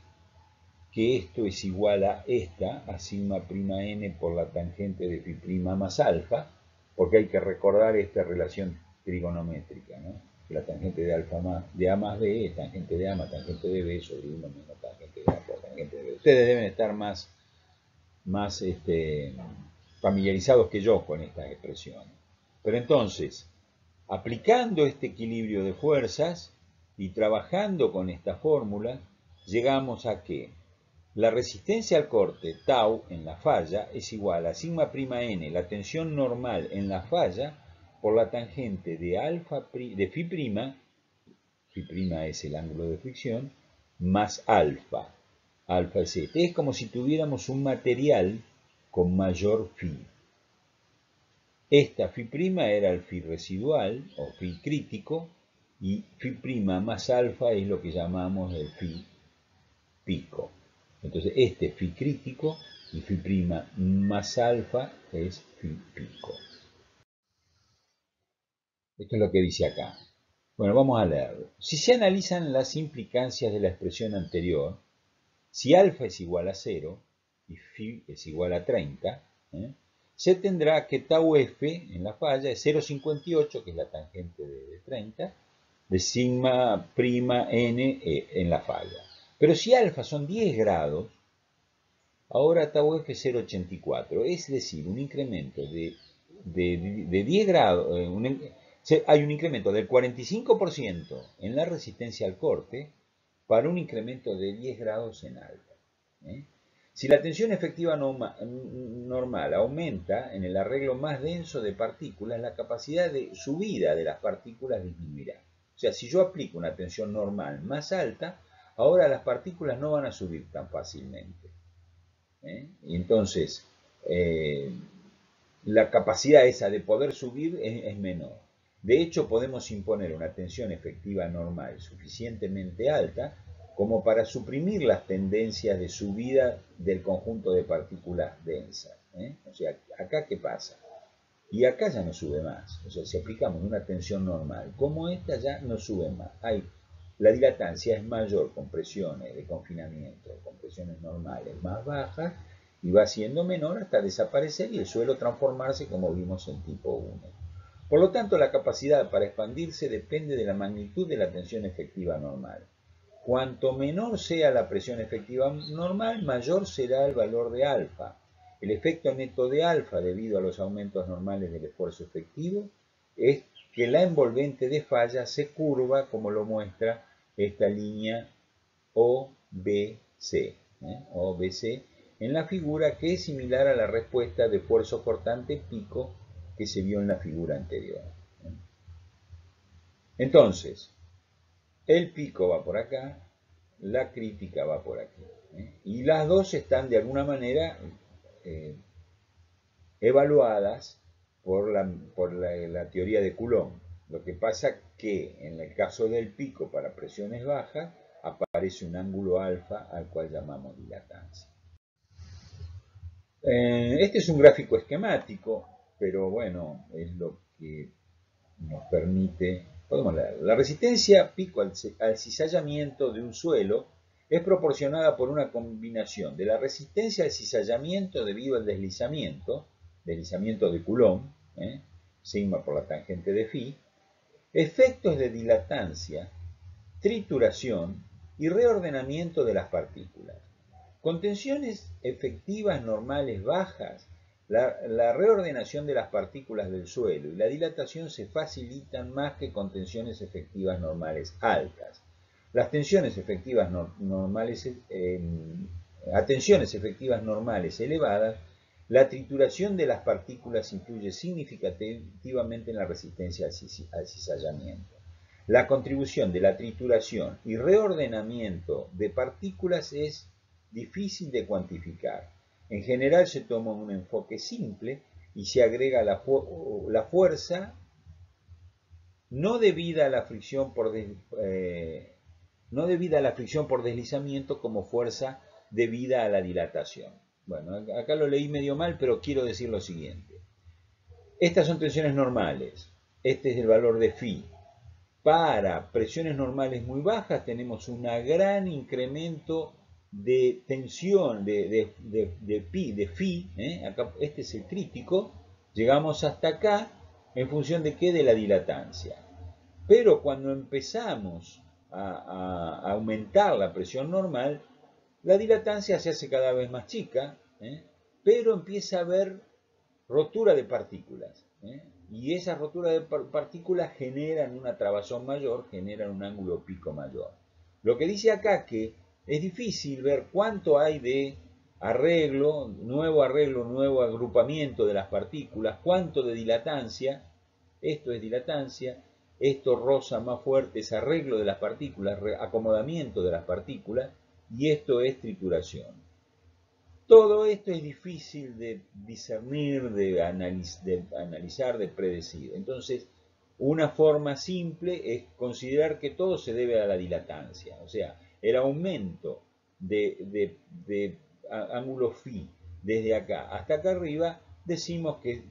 que esto es igual a esta, a sigma prima n por la tangente de phi prima más alfa, porque hay que recordar esta relación trigonométrica, ¿no? La tangente de alfa más, de A más B es tangente de A más tangente de B sobre 1 menos tangente de A por tangente de B. Ustedes deben estar más, más este, familiarizados que yo con estas expresiones. Pero entonces, aplicando este equilibrio de fuerzas y trabajando con esta fórmula, llegamos a que la resistencia al corte, tau, en la falla, es igual a sigma prima n, la tensión normal en la falla, por la tangente de alfa de phi prima, phi prima es el ángulo de fricción, más alfa. Alfa es este. Es como si tuviéramos un material con mayor phi. Esta phi prima era el phi residual o phi crítico y phi prima más alfa es lo que llamamos el phi pico. Entonces este phi crítico y phi prima más alfa es phi pico. Esto es lo que dice acá. Bueno, vamos a leerlo. Si se analizan las implicancias de la expresión anterior, si alfa es igual a 0 y phi es igual a 30, ¿eh? se tendrá que tau f en la falla es 0,58, que es la tangente de 30, de sigma prima n e, en la falla. Pero si alfa son 10 grados, ahora tau f es 0,84, es decir, un incremento de, de, 10 grados, eh, hay un incremento del 45% en la resistencia al corte para un incremento de 10 grados en alfa. ¿eh? Si la tensión efectiva normal aumenta en el arreglo más denso de partículas, la capacidad de subida de las partículas disminuirá. O sea, si yo aplico una tensión normal más alta, ahora las partículas no van a subir tan fácilmente. ¿eh? Y entonces, eh, la capacidad esa de poder subir es menor. De hecho, podemos imponer una tensión efectiva normal suficientemente alta como para suprimir las tendencias de subida del conjunto de partículas densas. ¿eh? O sea, acá qué pasa? Y acá ya no sube más. O sea, si aplicamos una tensión normal como esta, ya no sube más. La dilatancia es mayor con presiones de confinamiento, con presiones normales más bajas, y va siendo menor hasta desaparecer y el suelo transformarse como vimos en tipo 1. Por lo tanto, la capacidad para expandirse depende de la magnitud de la tensión efectiva normal. Cuanto menor sea la presión efectiva normal, mayor será el valor de alfa. El efecto neto de alfa debido a los aumentos normales del esfuerzo efectivo es que la envolvente de falla se curva como lo muestra esta línea OBC, ¿eh? OBC en la figura que es similar a la respuesta de esfuerzo cortante pico que se vio en la figura anterior. Entonces, el pico va por acá, la crítica va por aquí. ¿eh? Y las dos están de alguna manera eh, evaluadas por, la, por la, teoría de Coulomb. Lo que pasa que en el caso del pico para presiones bajas aparece un ángulo alfa al cual llamamos dilatancia. Eh, este es un gráfico esquemático, pero bueno, es lo que nos permite... Podemos leer. La resistencia pico al, al cizallamiento de un suelo es proporcionada por una combinación de la resistencia al cizallamiento debido al deslizamiento, deslizamiento de Coulomb, ¿eh? sigma por la tangente de phi, efectos de dilatancia, trituración y reordenamiento de las partículas. Con tensiones efectivas normales bajas, la, reordenación de las partículas del suelo y la dilatación se facilitan más que con tensiones efectivas normales altas. Las tensiones efectivas normales, eh, a tensiones efectivas normales elevadas, la trituración de las partículas influye significativamente en la resistencia al cizallamiento. La contribución de la trituración y reordenamiento de partículas es difícil de cuantificar. En general se toma un enfoque simple y se agrega la, fuerza no debida a la fricción por eh, no debida a la fricción por deslizamiento como fuerza debida a la dilatación. Bueno, acá lo leí medio mal, pero quiero decir lo siguiente. Estas son tensiones normales. Este es el valor de phi. Para presiones normales muy bajas tenemos un gran incremento de tensión de, de, pi, de phi. ¿eh? este es el crítico. Llegamos hasta acá en función de qué? De la dilatancia. Pero cuando empezamos a, aumentar la presión normal, la dilatancia se hace cada vez más chica, ¿eh? pero empieza a haber rotura de partículas. ¿eh? Y esas roturas de partículas generan una trabazón mayor, generan un ángulo pico mayor. Lo que dice acá que es difícil ver cuánto hay de arreglo, nuevo arreglo, nuevo agrupamiento de las partículas, cuánto de dilatancia, esto es dilatancia, esto rosa más fuerte es arreglo de las partículas, acomodamiento de las partículas, y esto es trituración. Todo esto es difícil de discernir, de, de analizar, de predecir. Entonces, una forma simple es considerar que todo se debe a la dilatancia, o sea, el aumento de, ángulo phi desde acá hasta acá arriba, decimos que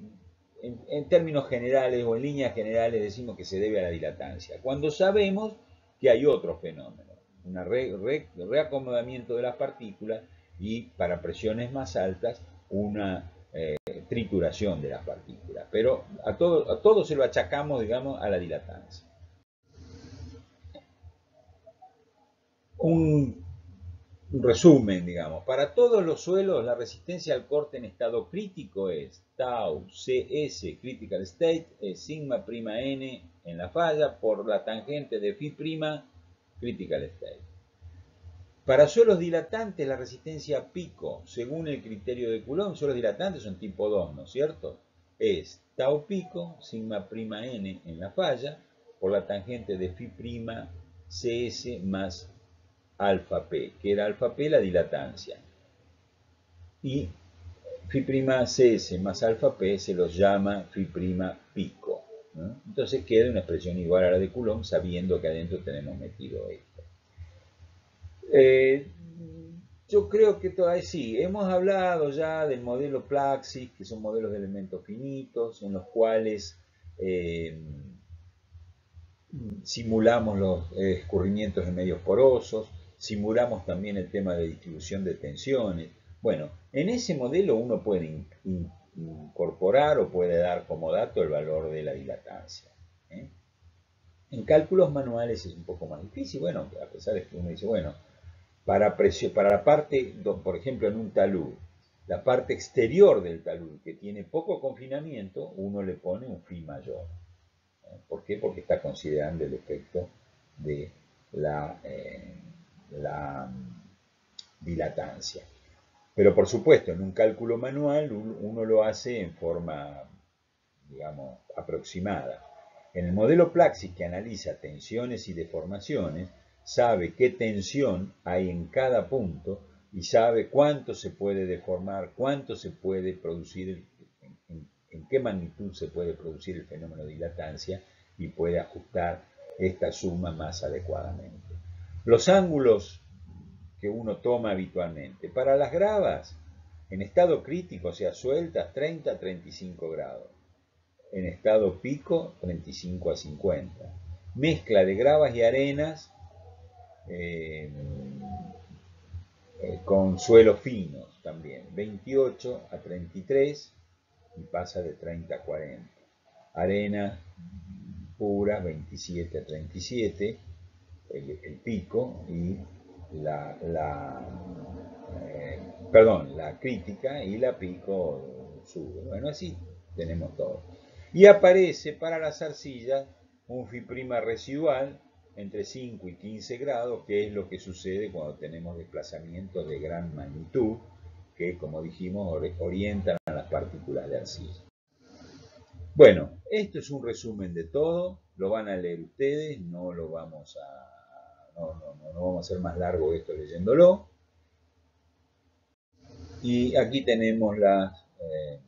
en, términos generales o en líneas generales decimos que se debe a la dilatancia, cuando sabemos que hay otro fenómeno, un reacomodamiento de las partículas y para presiones más altas una eh, trituración de las partículas. Pero a todo, a todo se lo achacamos, digamos, a la dilatancia. Un resumen, digamos. Para todos los suelos, la resistencia al corte en estado crítico es tau cs, critical state, es sigma prima n en la falla por la tangente de phi prima, critical state. Para suelos dilatantes, la resistencia pico, según el criterio de Coulomb, suelos dilatantes son tipo 2, ¿no es cierto? Es tau pico, sigma prima n en la falla, por la tangente de phi prima cs más alfa P, que era alfa P la dilatancia. Y phi' CS más alfa P se los llama phi' pico. Entonces queda una expresión igual a la de Coulomb sabiendo que adentro tenemos metido esto. Eh, yo creo que todavía sí, hemos hablado ya del modelo Plaxis, que son modelos de elementos finitos, en los cuales eh, simulamos los escurrimientos en medios porosos, simulamos también el tema de distribución de tensiones. Bueno, en ese modelo uno puede incorporar o puede dar como dato el valor de la dilatancia. ¿eh? En cálculos manuales es un poco más difícil, bueno, a pesar de que uno dice, bueno, para, para la parte, por ejemplo, en un talud, la parte exterior del talud que tiene poco confinamiento, uno le pone un phi mayor. ¿eh? ¿Por qué? Porque está considerando el efecto de la... Eh, la dilatancia. Pero por supuesto, en un cálculo manual uno lo hace en forma, digamos, aproximada. En el modelo Plaxis que analiza tensiones y deformaciones, sabe qué tensión hay en cada punto y sabe cuánto se puede deformar, cuánto se puede producir, en, qué magnitud se puede producir el fenómeno de dilatancia y puede ajustar esta suma más adecuadamente. Los ángulos que uno toma habitualmente. Para las gravas, en estado crítico, o sea, sueltas, 30 a 35 grados. En estado pico, 35 a 50. Mezcla de gravas y arenas eh, eh, con suelos finos también. 28 a 33 y pasa de 30 a 40. Arena pura, 27 a 37, el, pico, y la, eh, perdón, la crítica y la pico sube. Bueno, así tenemos todo. Y aparece para las arcillas un fiprima residual entre 5 y 15 grados, que es lo que sucede cuando tenemos desplazamientos de gran magnitud, que como dijimos orientan a las partículas de arcilla. Bueno, esto es un resumen de todo, lo van a leer ustedes, no lo vamos a, no, vamos a hacer más largo esto leyéndolo. Y aquí tenemos las, eh,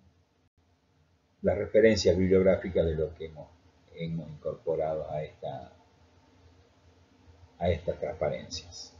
las referencias bibliográficas de lo que hemos, hemos incorporado a, esta, a estas transparencias.